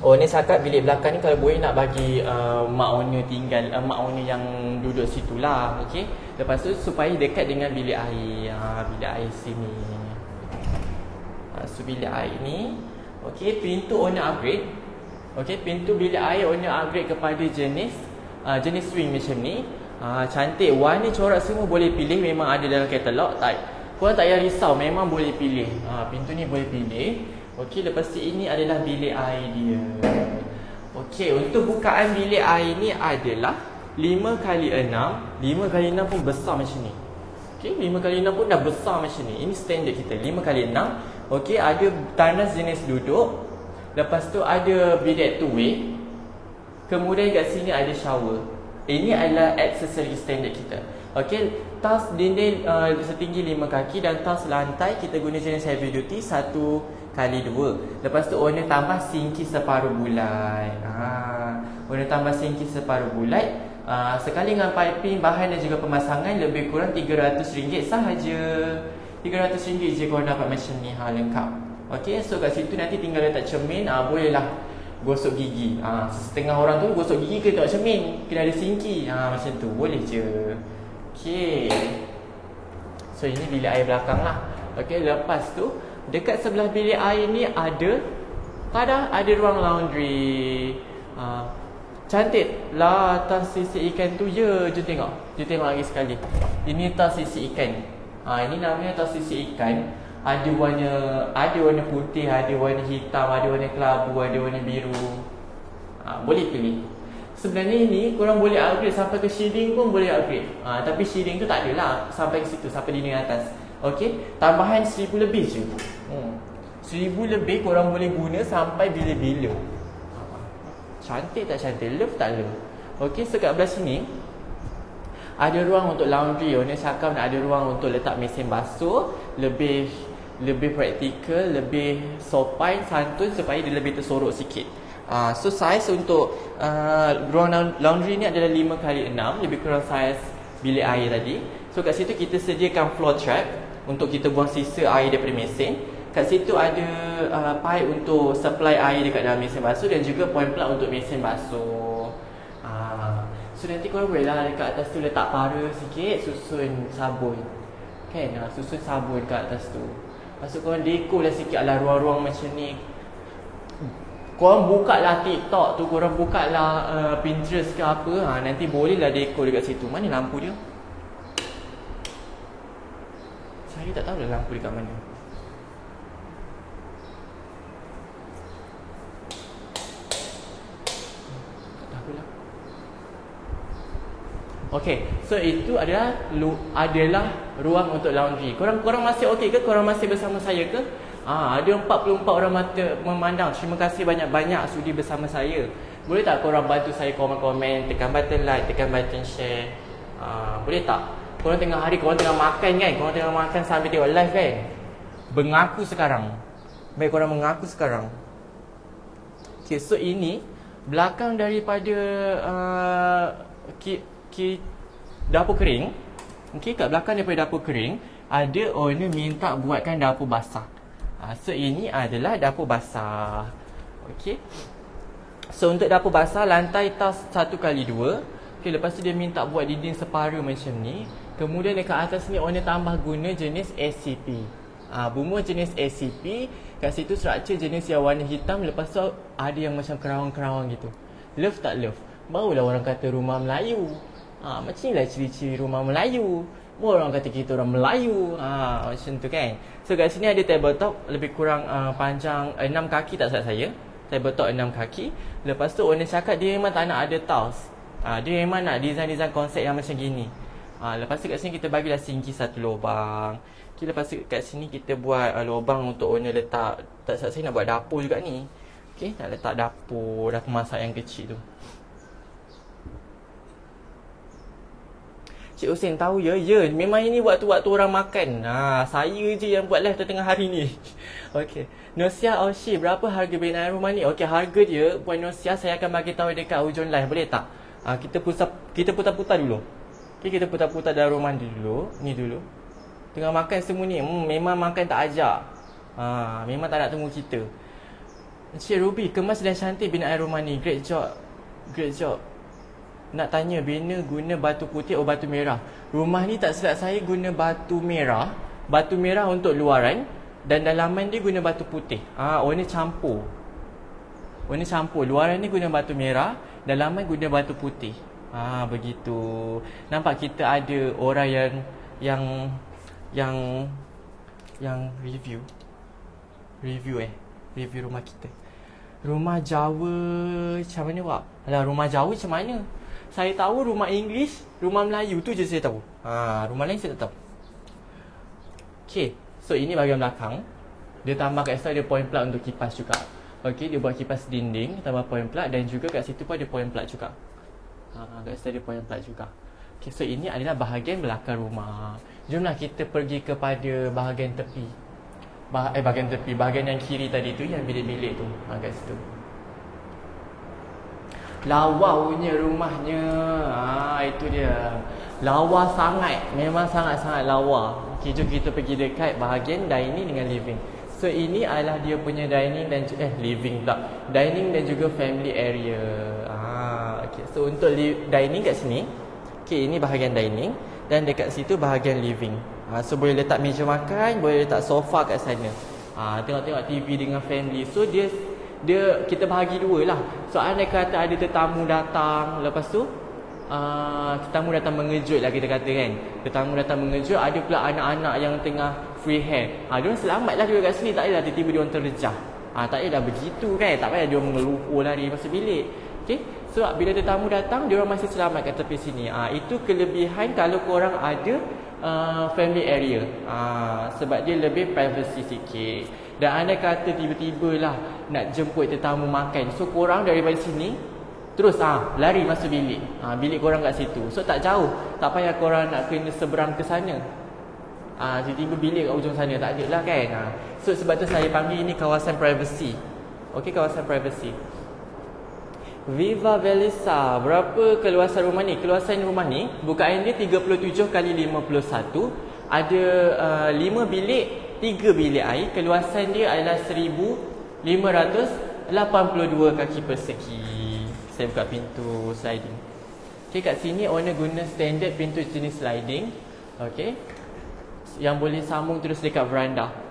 Oh ni cakap bilik belakang ni kalau boleh nak bagi uh, mak owner tinggal uh, Mak owner yang duduk situ lah Okay Lepas tu supaya dekat dengan bilik air uh, Bilik air sini uh, So bilik air ni Okay pintu owner upgrade Okey, pintu bilik air owner upgrade kepada jenis uh, jenis swing macam ni. Uh, cantik. Warna corak semua boleh pilih memang ada dalam katalog. Tak. Kau tak payah risau, memang boleh pilih. Uh, pintu ni boleh pilih. Okey, lepas tu ini adalah bilik air dia. Okey, untuk bukaan bilik air ni adalah 5 kali 6. 5 kali 6 pun besar macam ni. Okey, 5 kali 6 pun dah besar macam ni. Ini standard kita. 5 kali 6. Okey, ada tandas jenis duduk. Lepas tu ada bidet two way. Kemudian kat sini ada shower. Ini adalah aksesori standard kita. Okey, tas dinding uh, setinggi 5 kaki dan tas lantai kita guna jenis heavy duty 1 kali dua. Lepas tu owner tambah sinki separuh bulat. Ha, owner tambah sinki separuh bulat. Uh, sekali dengan piping, bahan dan juga pemasangan lebih kurang RM300 sahaja. RM300 je korang dapat macam ni ha, lengkap. Okay, so kat situ nanti tinggal letak cermin. Uh, bolehlah gosok gigi. Uh, setengah orang tu gosok gigi ke tak cermin. Kena ada sinki. Uh, macam tu. Boleh je. Okay. So ini bilik air belakang lah. Okay, lepas tu Dekat sebelah bilik air ni ada Tada ada ruang laundry. Uh, Cantik. Lah tas sisi ikan tu Ya je tengok. Jom tengok lagi sekali. Ini tas sisi ikan. Uh, Ini namanya tas sisi ikan. Ada warna Ada warna putih Ada warna hitam Ada warna kelabu Ada warna biru. Uh, Boleh pilih. Sebenarnya ini korang boleh upgrade sampai ke shading pun boleh upgrade. Uh, Tapi shading tu tak adalah Sampai ke situ Sampai di atas Okey, tambahan seribu lebih je. Hmm. Seribu lebih korang boleh guna sampai bila-bila. Cantik tak cantik? Love tak love? Okey, sekat belah sini ada ruang untuk laundry. Owner cakap nak ada ruang untuk letak mesin basuh, lebih lebih praktikal, lebih sopan, santun supaya dia lebih tersorok sikit. Uh, so size untuk uh, ruang laundry ni adalah 5 kali 6 lebih kurang size bilik air tadi. So kat situ kita sediakan floor trap untuk kita buang sisa air daripada mesin. Kat situ ada uh, pipe untuk supply air dekat dalam mesin basuh dan juga point plug untuk mesin basuh. Uh, so nanti korang boleh lah dekat atas tu letak para sikit susun sabun. Kan? Uh, susun sabun kat atas tu. Lepas tu korang dekor lah sikit lah ruang-ruang macam ni. Korang buka lah TikTok tu, korang buka lah uh, Pinterest ke apa. Ha, nanti boleh lah dekor dekat situ. Mana lampu dia? Saya tak tahu dah lampu dekat mana Okay, so itu adalah lu, adalah ruang untuk laundry. Korang korang masih okey ke? Korang masih bersama saya ke? Ah, ada 44 orang mata memandang. Terima kasih banyak-banyak sudi bersama saya. Boleh tak korang bantu saya komen-komen, tekan button like, tekan button share? Ah, boleh tak? Korang tengah hari korang tengah makan kan? Korang tengah makan sambil tengok live kan? Mengaku sekarang. Baik korang mengaku sekarang. Okay so ini Belakang daripada uh, ki, ki, Dapur kering. Okay kat belakang daripada dapur kering Ada owner minta buatkan dapur basah. Uh, So ini adalah dapur basah. Okay. So untuk dapur basah lantai tas satu kali dua. Okay lepas tu dia minta buat dinding separa macam ni Kemudian dekat atas ni owner tambah guna jenis SCP. Ah ha, bumbu jenis SCP, kat situ struktur jenis yang warna hitam lepas tu ada yang macam kerawang-kerawang gitu. Love tak love? Barulah orang kata rumah Melayu. Ah ha, macam inilah ciri-ciri rumah Melayu. Baru orang kata kita orang Melayu. Ah ha, macam tu kan. So kat sini ada tabletop lebih kurang uh, panjang 6 kaki tak salah saya. Tabletop 6 kaki. Lepas tu owner cakap dia memang tak nak ada tiles. Ah ha, dia memang nak design-design konsep yang macam gini. Ha, lepas tu kat sini kita bagilah sinki satu lubang. Okay, lepas tu kat sini kita buat uh, lubang untuk owner letak. Tak saya nak buat dapur juga ni. Okay, nak letak dapur, dapur masak yang kecil tu. Cik Hussein tahu ya? Ya, memang ini waktu-waktu orang makan. Ha, saya je yang buat live tengah hari ni. <laughs> Okey. Nosia Oshi, berapa harga bina rumah ni? Okey, harga dia Puan Nosia saya akan bagi tahu dekat hujung live. Boleh tak? Ha, kita putar kita putar-putar dulu. Okay, kita putar-putar dalam rumah dulu. Ni dulu. Tengah makan semua ni. Hmm, memang makan tak ajak. Ha, memang tak nak tunggu kita. Encik Ruby, kemas dan cantik bina air rumah ni. Great job. Great job. Nak tanya, bina guna batu putih atau batu merah? Rumah ni tak silap saya guna batu merah. Batu merah untuk luaran. Dan dalaman dia guna batu putih. Ah, ha, ni campur. Ni campur. Luaran ni guna batu merah. Dalaman guna batu putih. Ha begitu. Nampak kita ada orang yang yang yang yang review. Review eh. Review rumah kita Rumah Jawa Macam mana Wak? Alah rumah Jawa macam mana? Saya tahu rumah English Rumah Melayu tu je saya tahu ha, Rumah lain saya tak tahu Okay So ini bahagian belakang Dia tambah kat situ ada point plug untuk kipas juga Okay dia buat kipas dinding Tambah point plug Dan juga kat situ pun ada point plug juga ha, Kat situ ada point plug juga. Okay so ini adalah bahagian belakang rumah. Jomlah kita pergi kepada bahagian tepi. Bah eh bahagian tepi bahagian yang kiri tadi tu yang bilik-bilik tu. Ha, kat situ. Lawa punya rumahnya. Ha, itu dia. Lawa sangat. Memang sangat-sangat lawa. Okay, jom kita pergi dekat bahagian dining dengan living. So ini adalah dia punya dining dan eh living pula. Dining dan juga family area. So untuk dining kat sini okay, ini bahagian dining dan dekat situ bahagian living Ha, so boleh letak meja makan, boleh letak sofa kat sana. Ha, tengok-tengok TV dengan family. So dia dia kita bahagi dua lah. So andai kata ada tetamu datang, lepas tu uh, tetamu datang mengejut lah kita kata kan. Tetamu datang mengejut, ada pula anak-anak yang tengah free hand. Ha, dia selamat lah juga kat sini. Tak payahlah tiba-tiba dia orang terlejah. Ha, tak payahlah begitu kan. Tak payah dia orang lari masuk bilik. Okay. So bila tetamu datang, dia orang masih selamat kat tepi sini. Ha, itu kelebihan kalau korang ada uh, family area uh, sebab dia lebih privacy sikit dan anda kata tiba-tiba lah nak jemput tetamu makan so korang daripada sini terus ah uh, lari masuk bilik uh, bilik korang kat situ so tak jauh tak payah korang nak kena seberang ke sana Ah, uh, tiba-tiba bilik kat ujung sana tak ada lah kan. Uh. So sebab tu saya panggil ini kawasan privacy. Okey kawasan privacy. Viva Velisa. Berapa keluasan rumah ni? Keluasan rumah ni bukaan dia 37 kali 51. Ada uh, 5 bilik, 3 bilik air. Keluasan dia adalah 1582 kaki persegi. Saya buka pintu sliding. Okey kat sini owner guna standard pintu jenis sliding. Okey. Yang boleh sambung terus dekat veranda.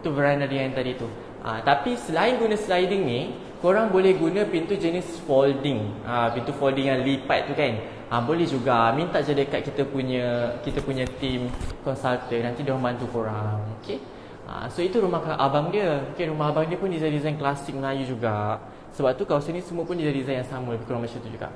Tu veranda dia yang tadi tu. Ah, tapi selain guna sliding ni, korang boleh guna pintu jenis folding. Ha, pintu folding yang lipat tu kan. Ha, boleh juga. Minta je dekat kita punya kita punya team consultant. Nanti dia bantu korang. Okey? Ha, so itu rumah abang dia. Okay, rumah abang dia pun design-design klasik Melayu juga. Sebab tu kawasan ni semua pun design yang sama. Lebih kurang macam tu juga.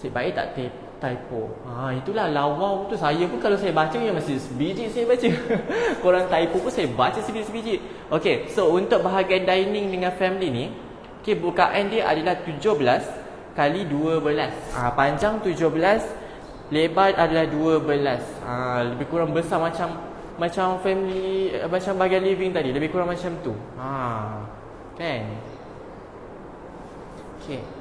Sebab baik tak tip typo ha, itulah lawau tu saya pun kalau saya baca yang masih sebiji saya baca <laughs> korang typo pun saya baca sebiji-sebiji okey so untuk bahagian dining dengan family ni Okey, bukaan dia adalah 17 kali 12. Ah ha, panjang 17, lebar adalah 12. Ah ha, lebih kurang besar macam macam family macam bahagian living tadi, lebih kurang macam tu. Ha. Kan? Okey.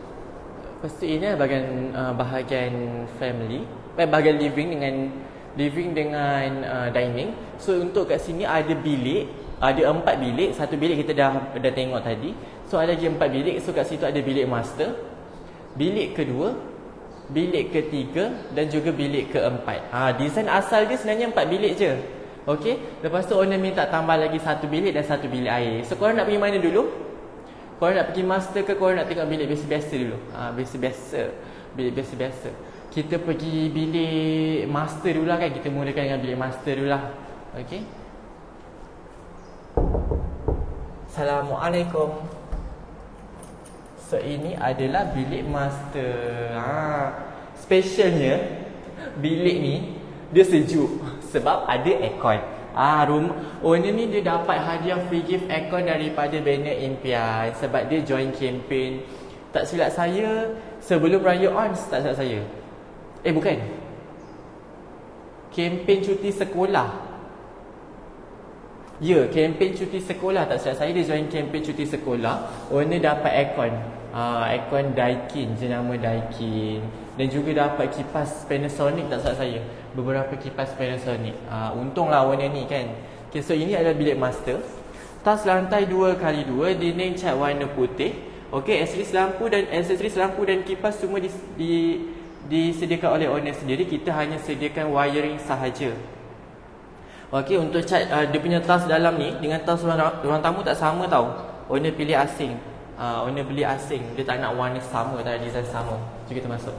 Lepas tu ini bahagian uh, bahagian family, eh, bahagian living dengan living dengan uh, dining. So untuk kat sini ada bilik, ada empat bilik, satu bilik kita dah dah tengok tadi. So ada lagi empat bilik. So kat situ ada bilik master. Bilik kedua Bilik ketiga Dan juga bilik keempat. Ha, Desain asal dia sebenarnya empat bilik je. Okey? Lepas tu owner minta tambah lagi satu bilik dan satu bilik air. So korang nak pergi mana dulu? Korang nak pergi master ke korang nak tengok bilik biasa-biasa dulu? Ha, biasa-biasa. Bilik biasa-biasa. Kita pergi bilik master dulu lah kan? Kita mulakan dengan bilik master dulu lah. Okey Assalamualaikum. So ini adalah bilik master. Ha. Specialnya Bilik ni Dia sejuk Sebab ada aircon Ah, room owner ni dia dapat hadiah free gift aircon daripada banner impian sebab dia join campaign. Tak silap saya sebelum raya on tak silap saya. Eh bukan. Campaign cuti sekolah. Ya, campaign cuti sekolah tak silap saya dia join campaign cuti sekolah. Owner dapat aircon uh, aircon Daikin jenama Daikin. Dan juga dapat kipas Panasonic tak salah saya? Beberapa kipas Panasonic. Uh, untunglah warna ni kan. Okay, so ini adalah bilik master. Tas lantai 2 kali 2 dinding cat warna putih. Okey aksesoris lampu dan aksesoris lampu dan kipas semua di, di disediakan oleh owner sendiri. Kita hanya sediakan wiring sahaja. Okey untuk cat uh, dia punya tas dalam ni dengan tas ruang, ruang tamu tak sama tau. Owner pilih asing uh, owner beli asing dia tak nak warna sama tak nak design sama so kita masuk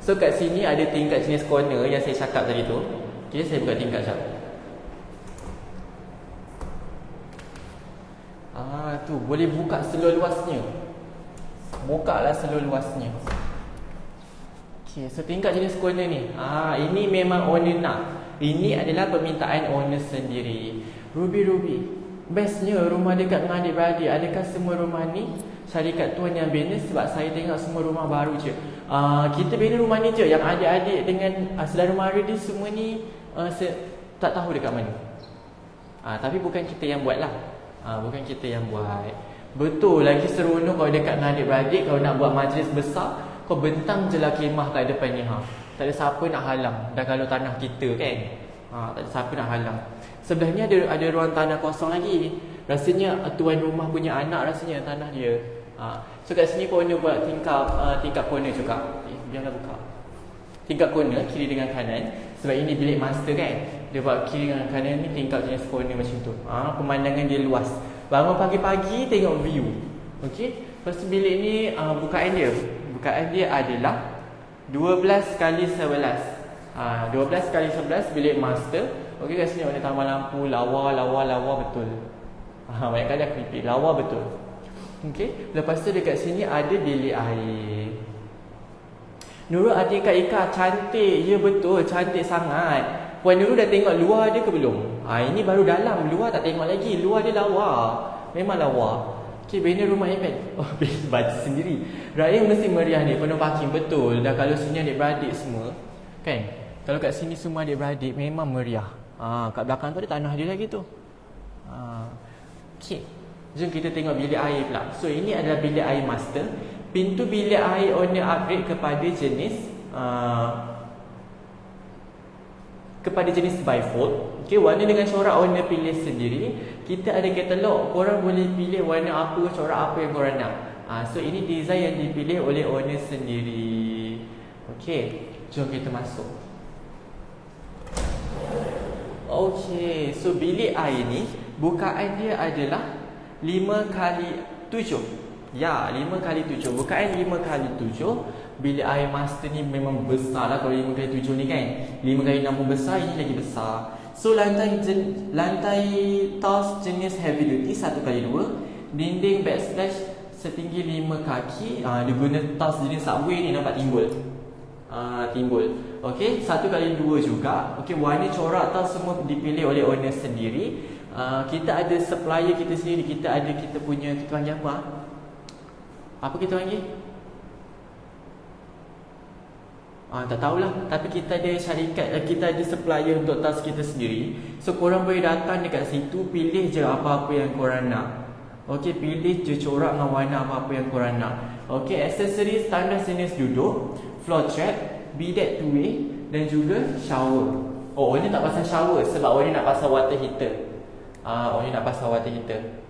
so kat sini ada tingkat jenis corner yang saya cakap tadi tu okay, saya buka tingkat sekejap Ah tu boleh buka seluas-luasnya. Buka lah seluas-luasnya. Okey, so tingkat jenis corner ni. Ah ini memang owner nak. Ini adalah permintaan owner sendiri. Ruby Ruby. Bestnya rumah dekat dengan adik-beradik. Adakah semua rumah ni syarikat tuan yang bina sebab saya tengok semua rumah baru je. Uh, kita bina rumah ni je yang adik-adik dengan uh, saudara mara dia semua ni uh, se- tak tahu dekat mana. Uh, tapi bukan kita yang buat lah. Uh, bukan kita yang buat. Betul lagi seronok kalau dekat dengan adik-beradik kalau nak buat majlis besar kau bentang je lah kemah kat depan ni ha. Tak ada siapa nak halang Dah kalau tanah kita kan ha, Tak ada siapa nak halang Sebelah ni ada ada ruang tanah kosong lagi Rasanya tuan rumah punya anak rasanya tanah dia ha. So kat sini corner buat tingkap uh, tingkap corner juga. Eh, Biarlah buka. Tingkap corner kiri dengan kanan. Sebab ini bilik master kan. Dia buat kiri dengan kanan ni tingkap jenis corner macam tu. Ha, Pemandangan dia luas. Bangun pagi-pagi tengok view. Okay Lepas tu bilik ni uh, bukaan dia. Bukaan dia adalah 12 kali 11 ha, 12 kali 11 bilik master. Okey kat sini ada tambah lampu Lawa, lawa, lawa betul. Ha, Banyak kali aku repeat Lawa betul Okey Lepas tu dekat sini ada bilik air Nurul ada ikat-ikat Cantik Ya betul Cantik sangat Puan Nurul dah tengok luar dia ke belum? Ha, ini baru dalam Luar tak tengok lagi Luar dia lawa Memang lawa Okay, bina rumah Iman. <laughs> Oh, baju sendiri. Raya mesti meriah ni, penuh parking. Betul. Dah kalau sini adik-beradik semua. Kan? Kalau kat sini semua adik-beradik, memang meriah. Ha, kat belakang tu ada tanah dia lagi tu. Ha. Okay. Jom kita tengok bilik air pula. So, ini adalah bilik air master. Pintu bilik air owner upgrade kepada jenis... Uh, kepada jenis bifold. Okay, warna dengan corak owner pilih sendiri. Kita ada katalog. Korang boleh pilih warna apa, corak apa yang korang nak. Ha, so, ini design yang dipilih oleh owner sendiri. Okay, jom kita masuk. Okay, so bilik air ni, bukaan dia adalah 5 kali 7. Ya, 5 kali 7. Bukaan 5 kali 7 bilik air master ni memang besar lah kalau 5 kali 7 ni kan. 5 kali 6 pun besar ini lagi besar. So lantai jen, lantai tiles jenis heavy duty 1 kali 2 dinding backsplash setinggi 5 kaki. Uh, dia guna tiles jenis subway ni nampak timbul. Uh, timbul. Ok 1 kali 2 juga. Ok warna corak tiles semua dipilih oleh owner sendiri uh, kita ada supplier kita sendiri kita ada kita punya kita panggil apa? Apa kita panggil? Ah, tak tahulah. Tapi kita ada syarikat eh, Kita ada supplier untuk tas kita sendiri. So korang boleh datang dekat situ Pilih je apa-apa yang korang nak. Okey, pilih je corak dengan warna apa-apa yang korang nak. Okey, aksesori standar jenis duduk Floor trap Bidet two way Dan juga shower. Oh, ini tak pasang shower Sebab ini nak pasang water heater uh, ini nak pasang water heater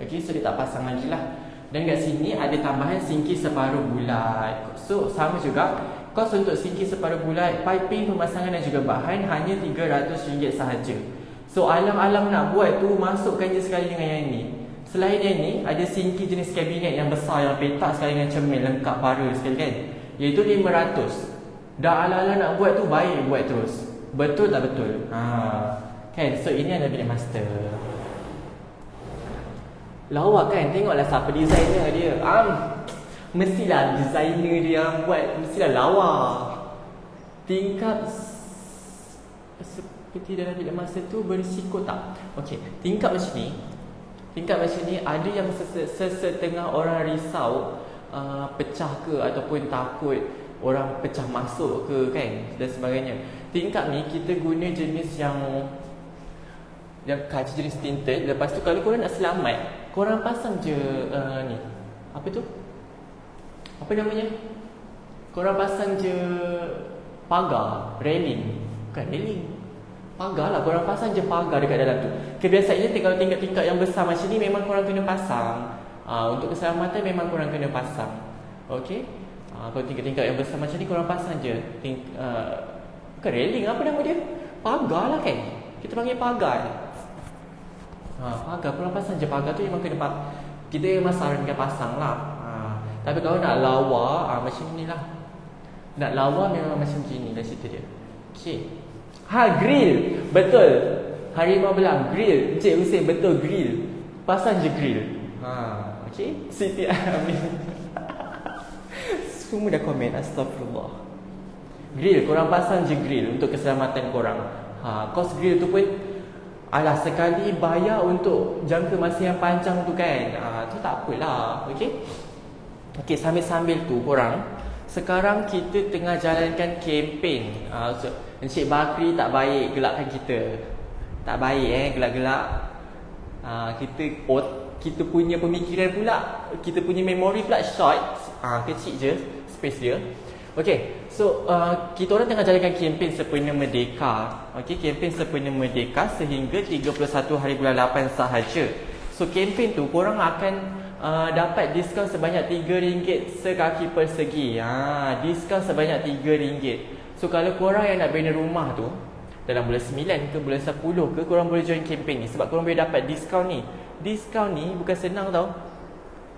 Okey, so dia tak pasang lagi lah Dan kat sini ada tambahan sinki separuh bulat So, sama juga Kos untuk sinki separuh bulat, piping, pemasangan dan juga bahan hanya RM300 sahaja. So alam-alam nak buat tu masukkan je sekali dengan yang ini. Selain yang ini, ada sinki jenis kabinet yang besar yang petak sekali dengan cermin lengkap para sekali kan. Iaitu RM500. Dah ala-ala nak buat tu baik buat terus. Betul tak betul? Ha. Kan? So ini adalah bilik master. Lawa kan? Tengoklah siapa designer dia. Am. Mestilah designer dia yang buat Mestilah lawa Tingkap Seperti dalam bilik masa tu Berisiko tak Okey Tingkap macam ni Tingkap macam ni Ada yang sesetengah orang risau uh, Pecah ke Ataupun takut Orang pecah masuk ke kan Dan sebagainya Tingkap ni kita guna jenis yang Yang kaca jenis tinted Lepas tu kalau korang nak selamat Korang pasang je uh, ni Apa tu apa namanya? Korang pasang je pagar, railing. Bukan railing. Pagar lah, korang pasang je pagar dekat dalam tu. Kebiasaannya kalau tingkat-tingkat yang besar macam ni memang korang kena pasang. Uh, untuk keselamatan memang korang kena pasang. Okey? Uh, kalau tingkat-tingkat yang besar macam ni korang pasang je. Think, uh, bukan railing, apa nama dia? Pagar lah kan? Kita panggil pagar. Ha, pagar, korang pasang je pagar tu memang kena pasang. Kita memang sarankan pasang lah. Tapi kalau nak lawa ah, Macam ni lah Nak lawa memang macam ni Dah cerita dia Okay Ha grill Betul Harimau belang Grill Encik Hussein betul grill pasang je grill. Ha, okey. Siti Amin. <laughs> Semua dah komen astagfirullah. Grill, korang pasang je grill untuk keselamatan korang. Ha, kos grill tu pun Alah sekali bayar untuk jangka masa yang panjang tu kan? Ha, Tu tak apalah Okay Okay sambil-sambil tu korang Sekarang kita tengah jalankan kempen. Ha, so, Encik Bakri tak baik gelakkan kita. Tak baik eh gelak-gelak. Ha, Kita oh, kita punya pemikiran pula Kita punya memori pula short. Ha, Kecil je space dia. Okay, so uh, kita orang tengah jalankan kempen Sepena Merdeka. Okay, kempen Sepena Merdeka sehingga 31 hari bulan 8 sahaja. So, kempen tu korang akan uh, dapat diskaun sebanyak RM3 sekaki persegi. Ha, Diskaun sebanyak RM3 So, kalau korang yang nak bina rumah tu Dalam bulan 9 ke bulan 10 ke Korang boleh join kempen ni. Sebab korang boleh dapat diskaun ni. Diskaun ni bukan senang tau.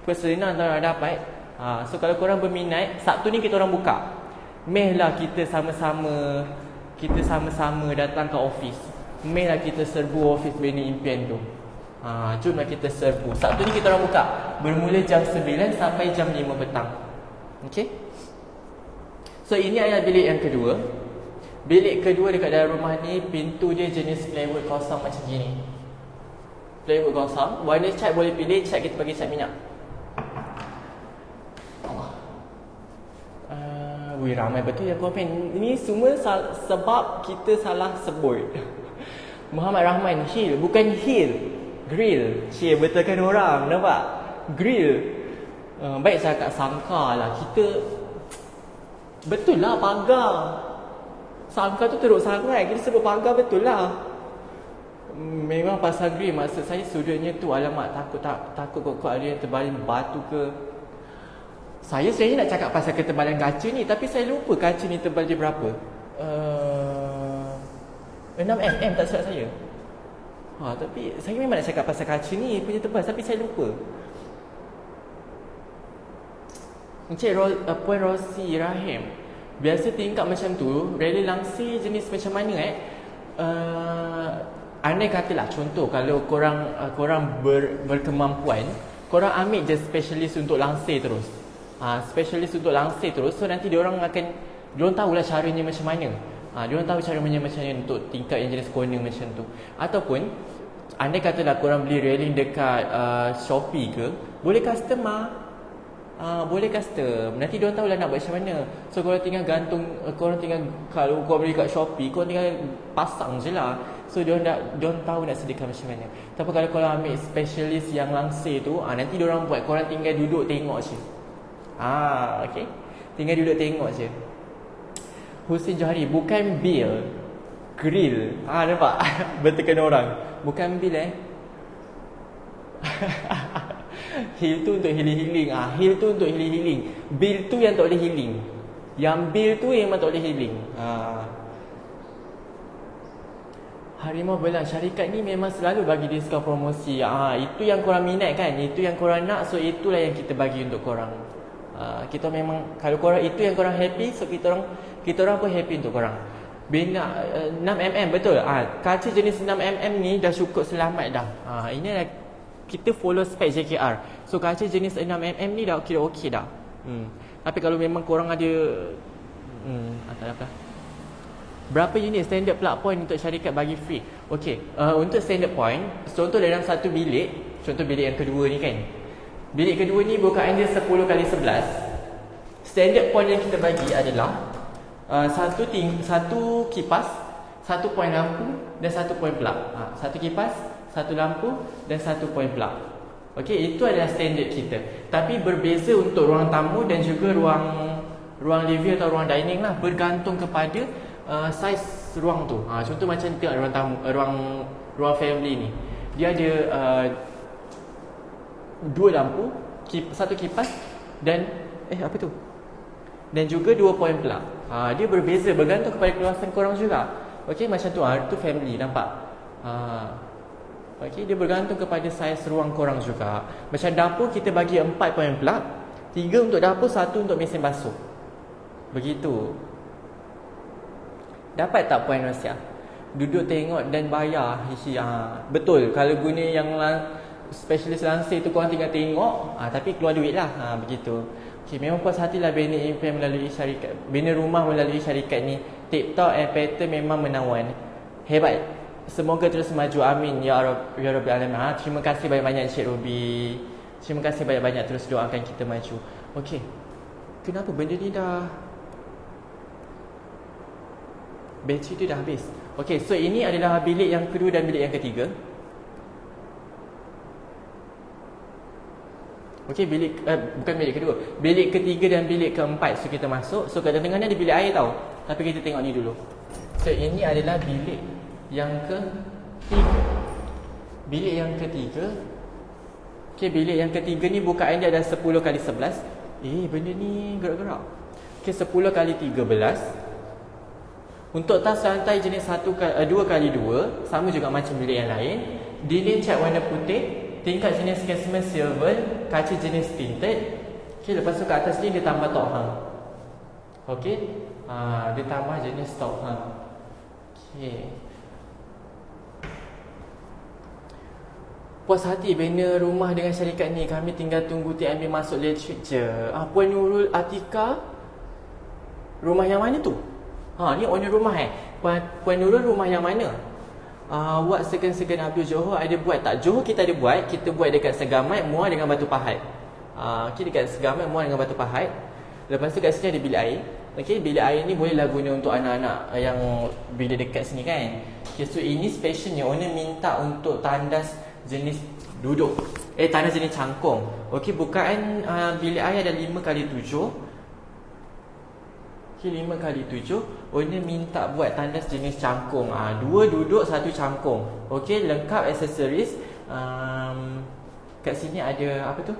Bukan senang tau nak dapat. Ha, so kalau korang berminat, Sabtu ni kita orang buka. Meh lah kita sama-sama kita sama-sama datang ke office. Meh lah kita serbu office Beni Impian tu. Ha, jom lah kita serbu. Sabtu ni kita orang buka. Bermula jam 9 sampai jam 5 petang. Okay? So ini adalah bilik yang kedua. Bilik kedua dekat dalam rumah ni, pintu dia jenis plywood kosong macam gini. Plywood kosong. Warna cat boleh pilih, cat kita bagi cat minyak. Wih ramai. Betul yang komen Ini semua sebab kita salah sebut. <laughs> Muhammad Rahman Hill Bukan Hill Grill. Cik betulkan orang Nampak? Grill. Uh, Baik saya kat sangka lah. Kita Betul lah pagar. Sangka tu teruk sangat. Kita sebut pagar betul lah. Memang pasal grill Maksud saya sudutnya tu Alamak takut tak, takut kok ada yang terbaling batu ke saya sebenarnya nak cakap pasal ketebalan kaca ni Tapi saya lupa kaca ni tebal dia berapa. Uh, 6mm tak silap saya. Ha, Tapi saya memang nak cakap pasal kaca ni punya tebal Tapi saya lupa. Encik Ro, uh, Puan Rosi Rahim Biasa tingkat macam tu Rally langsir jenis macam mana eh? Uh, Andai katalah contoh Kalau korang uh, korang ber, berkemampuan Korang ambil je specialist untuk langsir terus uh, specialist untuk langsir terus. So nanti dia orang akan dia orang tahulah caranya macam mana. Uh, dia orang tahu caranya macam mana untuk tingkat yang jenis corner macam tu. Ataupun anda katalah korang beli railing dekat uh, Shopee ke boleh customer Uh, boleh custom Nanti dia orang tahulah nak buat macam mana. So korang tinggal gantung uh, Korang tinggal Kalau korang beli kat Shopee Korang tinggal pasang je lah. So dia orang, dia orang tahu nak sediakan macam mana. Tapi kalau korang ambil specialist yang langsir tu uh, Nanti dia orang buat Korang tinggal duduk tengok je Ah, okey. Tinggal duduk tengok je. Husin Johari bukan Bill. Grill. Ah, nampak? <laughs> Bertekan orang. Bukan Bill eh. <laughs> heal tu untuk healing-healing. Ah, heal tu untuk healing-healing. Bill tu yang tak boleh healing. Yang Bill tu yang memang tak boleh healing. Ah. Harimau Belang syarikat ni memang selalu bagi diskaun promosi. Ah, itu yang korang minat kan? Itu yang korang nak. So itulah yang kita bagi untuk korang. Ah, kita memang kalau korang itu yang korang happy so kita orang kita orang pun happy untuk korang. Bina uh, 6 mm betul? Ah uh, kaca jenis 6 mm ni dah cukup selamat dah. Ah uh, ini adalah kita follow spec JKR so kaca jenis 6 mm ni dah kira okey dah. Hmm. Tapi kalau memang korang ada hmm tak apa Berapa unit standard plug point untuk syarikat bagi free? Okey, uh, untuk standard point, contoh dalam satu bilik, contoh bilik yang kedua ni kan. Bilik kedua ni bukaan dia 10 kali 11 Standard point yang kita bagi adalah uh, Satu ting satu kipas Satu poin lampu Dan satu poin plug ha, Satu kipas Satu lampu Dan satu poin plug Okey, itu adalah standard kita. Tapi berbeza untuk ruang tamu Dan juga ruang Ruang living atau ruang dining lah. Bergantung kepada uh, Size ruang tu. Ha, Contoh macam tengok ruang tamu uh, Ruang Ruang family ni. Dia ada uh, dua lampu, kip, satu kipas dan eh apa tu? Dan juga dua poin plug. Ha, dia berbeza bergantung kepada keluasan korang juga. Okey macam tu ah tu family nampak. Ha. Okey dia bergantung kepada saiz ruang korang juga. Macam dapur kita bagi empat poin plug, tiga untuk dapur, satu untuk mesin basuh. Begitu. Dapat tak poin rahsia? Duduk tengok dan bayar isi ha. betul kalau guna yang specialist langsir tu korang tinggal tengok. Ha, Tapi keluar duit lah. Ha, Begitu. Okay, Memang puas hati lah Bina Impian melalui syarikat Bina rumah melalui syarikat ni. TikTok and pattern memang menawan. Hebat. Semoga terus maju. Amin. Ya Rabbi Ya Rabbi Alam ha, Terima kasih banyak-banyak Encik Ruby. Terima kasih banyak-banyak. Terus doakan kita maju. Okay Kenapa benda ni dah Bateri tu dah habis. Okay so ini adalah bilik yang kedua dan bilik yang ketiga Okey, bilik uh, bukan bilik kedua. Bilik ketiga dan bilik keempat. So kita masuk. So kat tengah ni ada bilik air tau. Tapi kita tengok ni dulu. So ini adalah bilik yang ketiga. Bilik yang ketiga. Okey, bilik yang ketiga ni bukaan dia ada 10 kali 11. Eh, benda ni gerak-gerak. Okey, 10 kali 13. Untuk tas lantai jenis 1 2 uh, kali 2, sama juga macam bilik yang lain. Dinding cat warna putih, tingkat jenis casement silver kaca jenis tinted. Ok lepas tu kat atas ni dia tambah top hang ok ha, dia tambah jenis top hang ok puas hati bina rumah dengan syarikat ni. Kami tinggal tunggu TMB masuk elektrik je ah, Puan Nurul Atika rumah yang mana tu? Ha, ni owner rumah eh? Puan, Puan Nurul rumah yang mana uh, Wat Second-Second Abdul Johor ada buat tak? Johor kita ada buat Kita buat dekat Segamai Muar dengan Batu Pahat. Uh, Okay dekat Segamai Muar dengan Batu Pahat. Lepas tu kat sini ada bilik air. Okay bilik air ni bolehlah guna untuk anak-anak Yang bila dekat sini kan. Okay so ini specialnya Owner minta untuk tandas jenis duduk. Eh tandas jenis cangkung. Okay bukaan uh, bilik air ada 5 kali 7 Okay, lima kali tujuh Owner minta buat tandas jenis cangkung ah, Dua duduk, satu cangkung Okay, lengkap aksesoris um, Kat sini ada apa tu?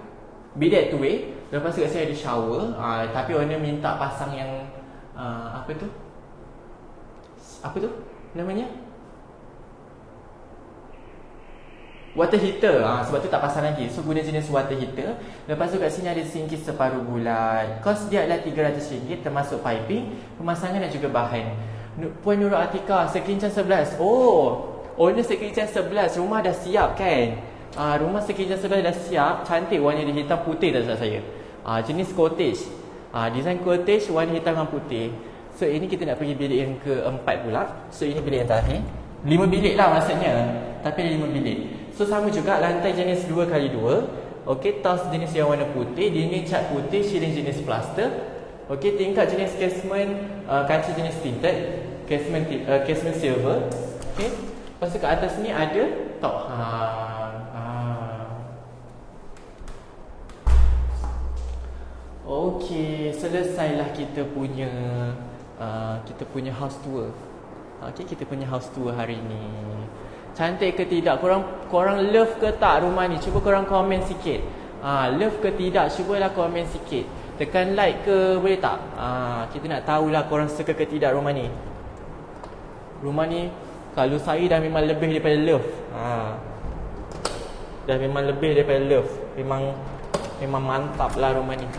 Bidet two way Lepas tu kat sini ada shower ah, Tapi owner minta pasang yang uh, Apa tu? Apa tu namanya? Water heater. Ha, Sebab tu tak pasang lagi. So guna jenis water heater. Lepas tu kat sini ada sinki separuh bulat. Kos dia adalah RM300 Termasuk piping Pemasangan dan juga bahan. Puan Nurul Atika Sekincang 11 Oh Owner sekincang 11 Rumah dah siap kan? Ha, Rumah sekincang 11 dah siap. Cantik warna dia hitam putih tak salah saya. Ha, Jenis cottage. Ha, Design cottage warna hitam dan putih. So ini kita nak pergi bilik yang keempat pula. So ini bilik yang terakhir. Lima bilik lah maksudnya. Tapi ada lima bilik So sama juga lantai jenis 2x2 Okey, tas jenis yang warna putih Dinding cat putih, ceiling jenis plaster. Okey, tingkat jenis casement uh, Kaca jenis tinted Casement, uh, casement silver. Okey, lepas tu kat atas ni ada Top hang ha. Okey, selesailah kita punya uh, Kita punya house tour. Okey, kita punya house tour hari ni Cantik ke tidak? Korang korang love ke tak rumah ni? Cuba korang komen sikit. Ha, love ke tidak? Cubalah komen sikit. Tekan like ke boleh tak? Ha, kita nak tahulah korang suka ke tidak rumah ni. Rumah ni kalau saya dah memang lebih daripada love. Ha. Dah memang lebih daripada love. Memang memang mantap lah rumah ni.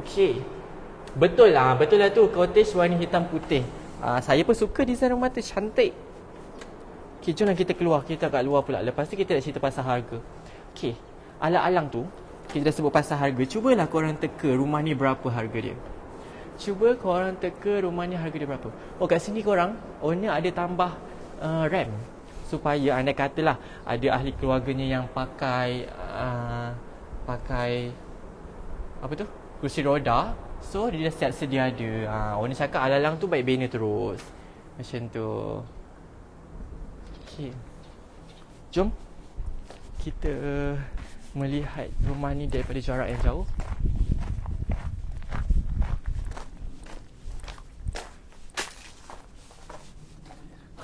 Okey. Betul lah, betul lah tu cottage warna hitam putih. Ha, saya pun suka design rumah tu cantik. Okay, jom kita keluar. Kita kat luar pula. Lepas tu kita nak cerita pasal harga. Okay. Alang-alang tu, kita dah sebut pasal harga. Cubalah korang teka rumah ni berapa harga dia. Cuba korang teka rumah ni harga dia berapa. Oh, kat sini korang, owner ada tambah uh, RAM. Supaya anda katalah ada ahli keluarganya yang pakai... Uh, pakai... Apa tu? Kursi roda. So, dia dah siap sedia ada. Uh, owner cakap alang-alang tu baik banner terus. Macam tu. Okey. Jom kita melihat rumah ni daripada jarak yang jauh.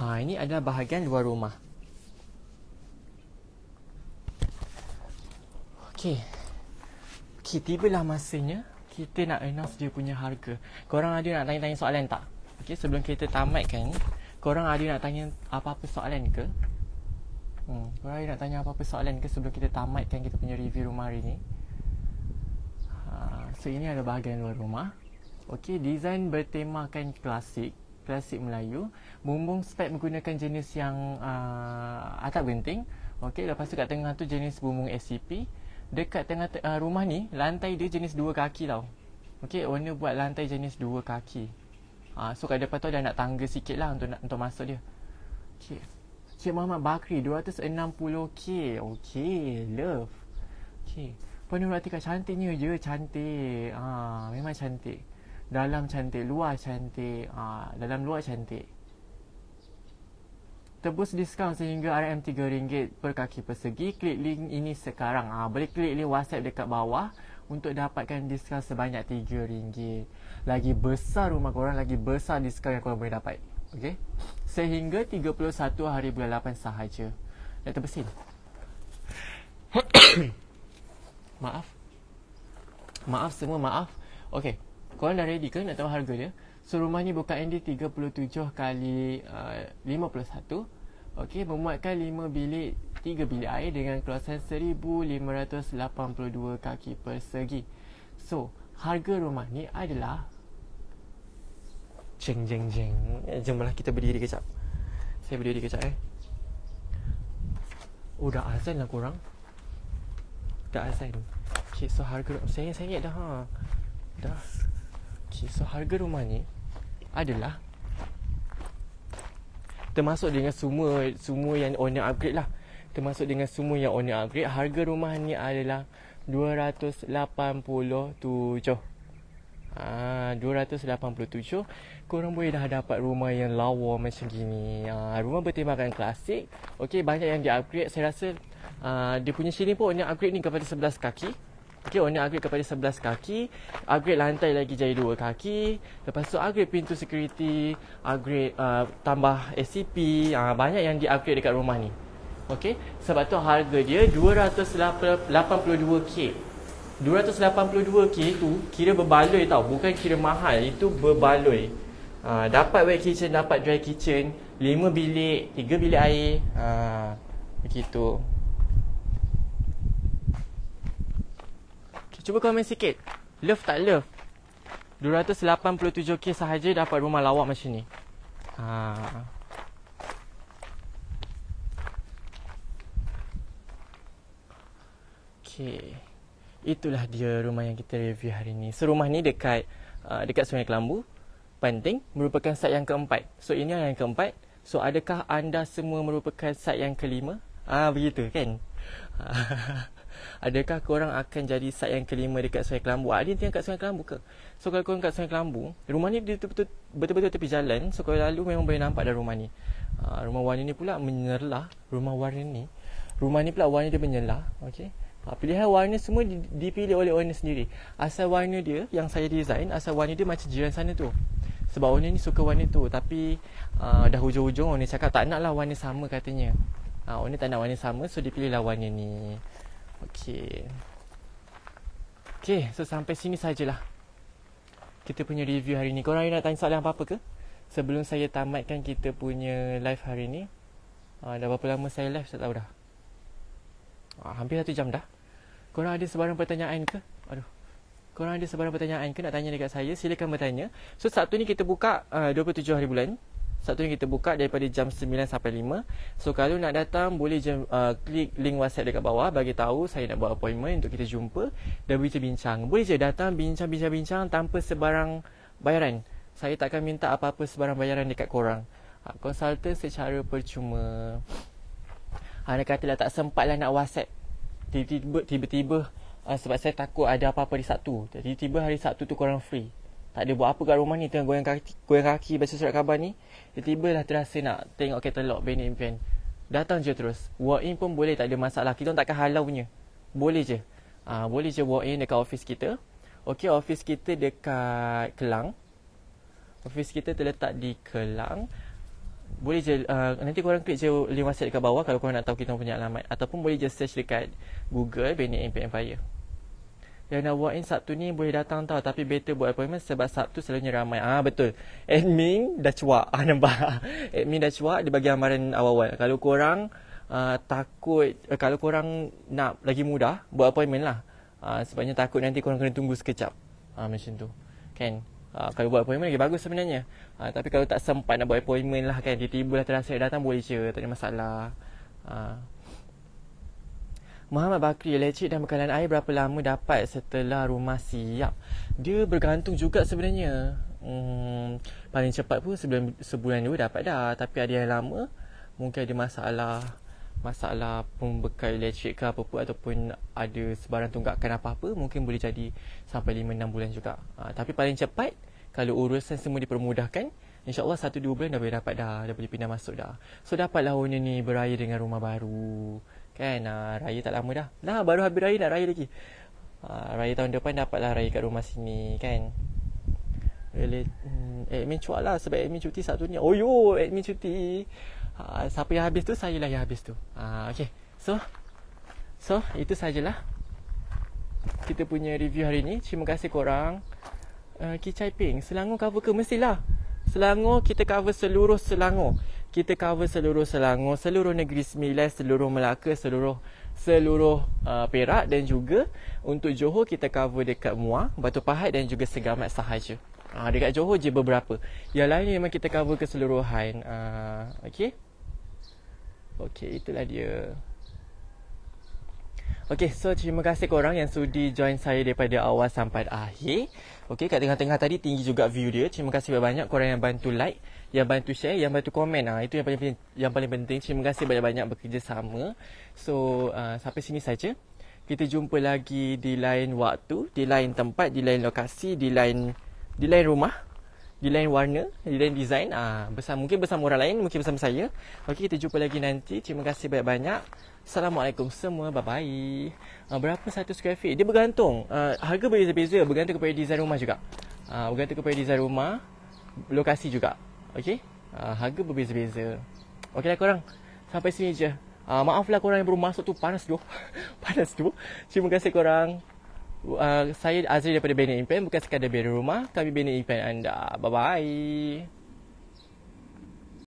Ha, ini adalah bahagian luar rumah. Okey. Okey, tibalah masanya kita nak announce dia punya harga. Korang ada nak tanya-tanya soalan tak? Okey, sebelum kita tamatkan Korang ada nak tanya apa-apa soalan ke? Hmm, korang ada nak tanya apa-apa soalan ke sebelum kita tamatkan kita punya review rumah hari ni? Ha, so ini adalah bahagian luar rumah. Okey, design bertemakan klasik, klasik Melayu. Bumbung spek menggunakan jenis yang uh, atap benting. Okey, lepas tu kat tengah tu jenis bumbung SCP. Dekat tengah uh, rumah ni, lantai dia jenis dua kaki tau. Okey, owner buat lantai jenis dua kaki. Ha, so kat depan tu ada nak tangga sikit lah untuk, untuk masuk dia. Okey. Cik Muhammad Bakri 260k. Okey, love. Okey. Penuh kat cantiknya je, cantik. Ha, memang cantik. Dalam cantik, luar cantik. Ha, dalam luar cantik. Tebus diskaun sehingga RM3 per kaki persegi. Klik link ini sekarang. Ha, boleh klik link WhatsApp dekat bawah untuk dapatkan diskaun sebanyak RM3. Lagi besar rumah korang, lagi besar diskaun yang korang boleh dapat. Okay? Sehingga 31 hari bulan 8 sahaja. Dah terbesin. <coughs> maaf. Maaf semua, maaf. Okay. Korang dah ready ke nak tahu harga dia? So rumah ni buka ND 37 kali uh, 51 Okey, memuatkan 5 bilik 3 bilik air dengan keluasan 1582 kaki persegi. So, harga rumah ni adalah jeng jeng jeng. Eh, jomlah kita berdiri kejap. Saya berdiri kejap eh. Oh, dah azan lah korang. Dah azan. Okay, so harga rumah saya saya dah ha. Dah. Okay, so harga rumah ni adalah termasuk dengan semua semua yang owner upgrade lah termasuk dengan semua yang owner upgrade harga rumah ni adalah 287 Ah, 287 Korang boleh dah dapat rumah yang lawa macam gini. Ah, Rumah bertembakan klasik. Okey, banyak yang dia upgrade Saya rasa ah, Dia punya sini pun Owner upgrade ni kepada 11 kaki. Okey, owner upgrade kepada 11 kaki. Upgrade lantai lagi jadi 2 kaki. Lepas tu upgrade pintu security Upgrade uh, tambah SCP uh, Banyak yang di upgrade dekat rumah ni. Okey, sebab tu harga dia 282k 282k tu kira berbaloi tau. Bukan kira mahal, itu berbaloi uh, Dapat wet kitchen, dapat dry kitchen 5 bilik, 3 bilik air uh, Begitu Cuba komen sikit. Love tak love? 287k sahaja dapat rumah lawak macam ni. Ha. Okay. Itulah dia rumah yang kita review hari ni. So rumah ni dekat uh, dekat Sungai Kelambu. Penting merupakan site yang keempat. So ini yang keempat. So adakah anda semua merupakan site yang kelima? Ah begitu kan? <laughs> Adakah korang akan jadi site yang kelima dekat Sungai Kelambu? Ada yang kat Sungai Kelambu ke? So kalau korang kat Sungai Kelambu, rumah ni betul-betul betul-betul tepi jalan. So kalau lalu memang boleh nampak dah rumah ni. Uh, rumah warna ni pula menyerlah. Rumah warna ni. Rumah ni pula warna dia menyerlah. Okay. Uh, pilihan warna semua dipilih oleh owner sendiri. Asal warna dia yang saya design, asal warna dia macam jiran sana tu. Sebab owner ni suka warna tu. Tapi uh, dah hujung-hujung owner cakap tak nak lah warna sama katanya. Uh, owner tak nak warna sama so dipilih lah warna ni. Okey. Okey, so sampai sini sajalah. Kita punya review hari ni. Korang nak tanya soalan apa-apa ke? Sebelum saya tamatkan kita punya live hari ni. Uh, dah berapa lama saya live, saya tahu dah. Uh, hampir satu jam dah. Korang ada sebarang pertanyaan ke? Korang ada sebarang pertanyaan ke nak tanya dekat saya? Silakan bertanya. So, Sabtu ni kita buka uh, 27 hari bulan. Satu yang kita buka daripada jam 9 sampai 5. So kalau nak datang boleh je uh, klik link WhatsApp dekat bawah bagi tahu saya nak buat appointment untuk kita jumpa dan bincang-bincang. Boleh je datang bincang-bincang-bincang tanpa sebarang bayaran. Saya takkan minta apa-apa sebarang bayaran dekat korang. Ha, konsultan secara percuma. Katalah tak sempat lah nak WhatsApp. Tiba-tiba uh, sebab saya takut ada apa-apa di Sabtu. Jadi tiba hari Sabtu tu korang free. Tak ada buat apa kat rumah ni tengah goyang kaki, goyang kaki baca surat khabar ni. Tiba-tiba lah terasa nak tengok katalog Benny Impian. Datang je terus. Walk in pun boleh tak ada masalah. Kita takkan halau punya. Boleh je. Ha, boleh je walk in dekat office kita. Okey, office kita dekat Kelang. Office kita terletak di Kelang. Boleh je uh, nanti korang klik je link WhatsApp dekat bawah kalau korang nak tahu kita punya alamat ataupun boleh je search dekat Google Benny Impian Empire. Yang nak walk in Sabtu ni boleh datang tau. Tapi better buat appointment sebab Sabtu selalunya ramai. Ah betul. <laughs> Admin dah cuak. Ah nampak? <laughs> Admin dah cuak Dia bagi amaran awal-awal. Kalau korang uh, takut uh, Kalau korang nak lagi mudah Buat appointment lah. Uh, Sebabnya takut nanti korang kena tunggu sekejap. Ah Macam tu. Kan? Uh, Kalau buat appointment lagi bagus sebenarnya. Uh, Tapi kalau tak sempat nak buat appointment lah kan Tiba-tiba lah terasa datang boleh je. Tak ada masalah. Uh, Muhammad Bakri elektrik dan bekalan air berapa lama dapat setelah rumah siap? Dia bergantung juga sebenarnya. Hmm, paling cepat pun sebulan, sebulan dua dapat dah. Tapi ada yang lama, mungkin ada masalah masalah pembekal elektrik ke apa pun ataupun ada sebarang tunggakan apa-apa mungkin boleh jadi sampai 5 6 bulan juga. Ha, tapi paling cepat kalau urusan semua dipermudahkan InsyaAllah satu dua bulan dah boleh dapat dah Dah boleh pindah masuk dah So dapatlah owner ni beraya dengan rumah baru Kan? Uh, raya tak lama dah. Dah baru habis raya nak raya lagi. Uh, Raya tahun depan dapatlah raya kat rumah sini kan? Really, hmm, admin cuak lah sebab admin cuti satu ni. Oh yo admin cuti. Uh, Siapa yang habis tu saya lah yang habis tu. Uh, Okay so So itu sajalah Kita punya review hari ni. Terima kasih korang. Uh, Kicai Ping Selangor cover ke? Mestilah. Selangor kita cover seluruh Selangor. Kita cover seluruh Selangor, seluruh Negeri Sembilan, seluruh Melaka, seluruh seluruh uh, Perak dan juga untuk Johor kita cover dekat Muar, Batu Pahat dan juga Segamat sahaja. Ah uh, dekat Johor je beberapa. Yang lain memang kita cover keseluruhan. Ah uh, okey. Okey, itulah dia. Okay, so terima kasih korang yang sudi join saya daripada awal sampai akhir. Okay, kat tengah-tengah tadi tinggi juga view dia. Terima kasih banyak-banyak korang yang bantu like, yang bantu share, yang bantu komen. Ah, itu yang paling yang paling penting. Terima kasih banyak-banyak bekerjasama. So, uh, sampai sini saja. Kita jumpa lagi di lain waktu, di lain tempat, di lain lokasi, di lain di lain rumah, di lain warna, di lain design. Ah, bersama mungkin bersama orang lain, mungkin bersama saya. Okey, kita jumpa lagi nanti. Terima kasih banyak-banyak. Assalamualaikum semua. Bye bye. Uh, berapa satu square feet? Dia bergantung. Uh, harga berbeza-beza. Bergantung kepada design rumah juga. Uh, bergantung kepada design rumah. Lokasi juga. Okay. Uh, harga berbeza-beza. Okey lah korang. Sampai sini je. Uh, maaflah korang yang baru masuk tu. Panas tu. <laughs> Panas tu. Terima kasih korang. Uh, saya Azri daripada Bene Impen. Bukan sekadar bina rumah. Kami Bene Impen anda. Bye-bye.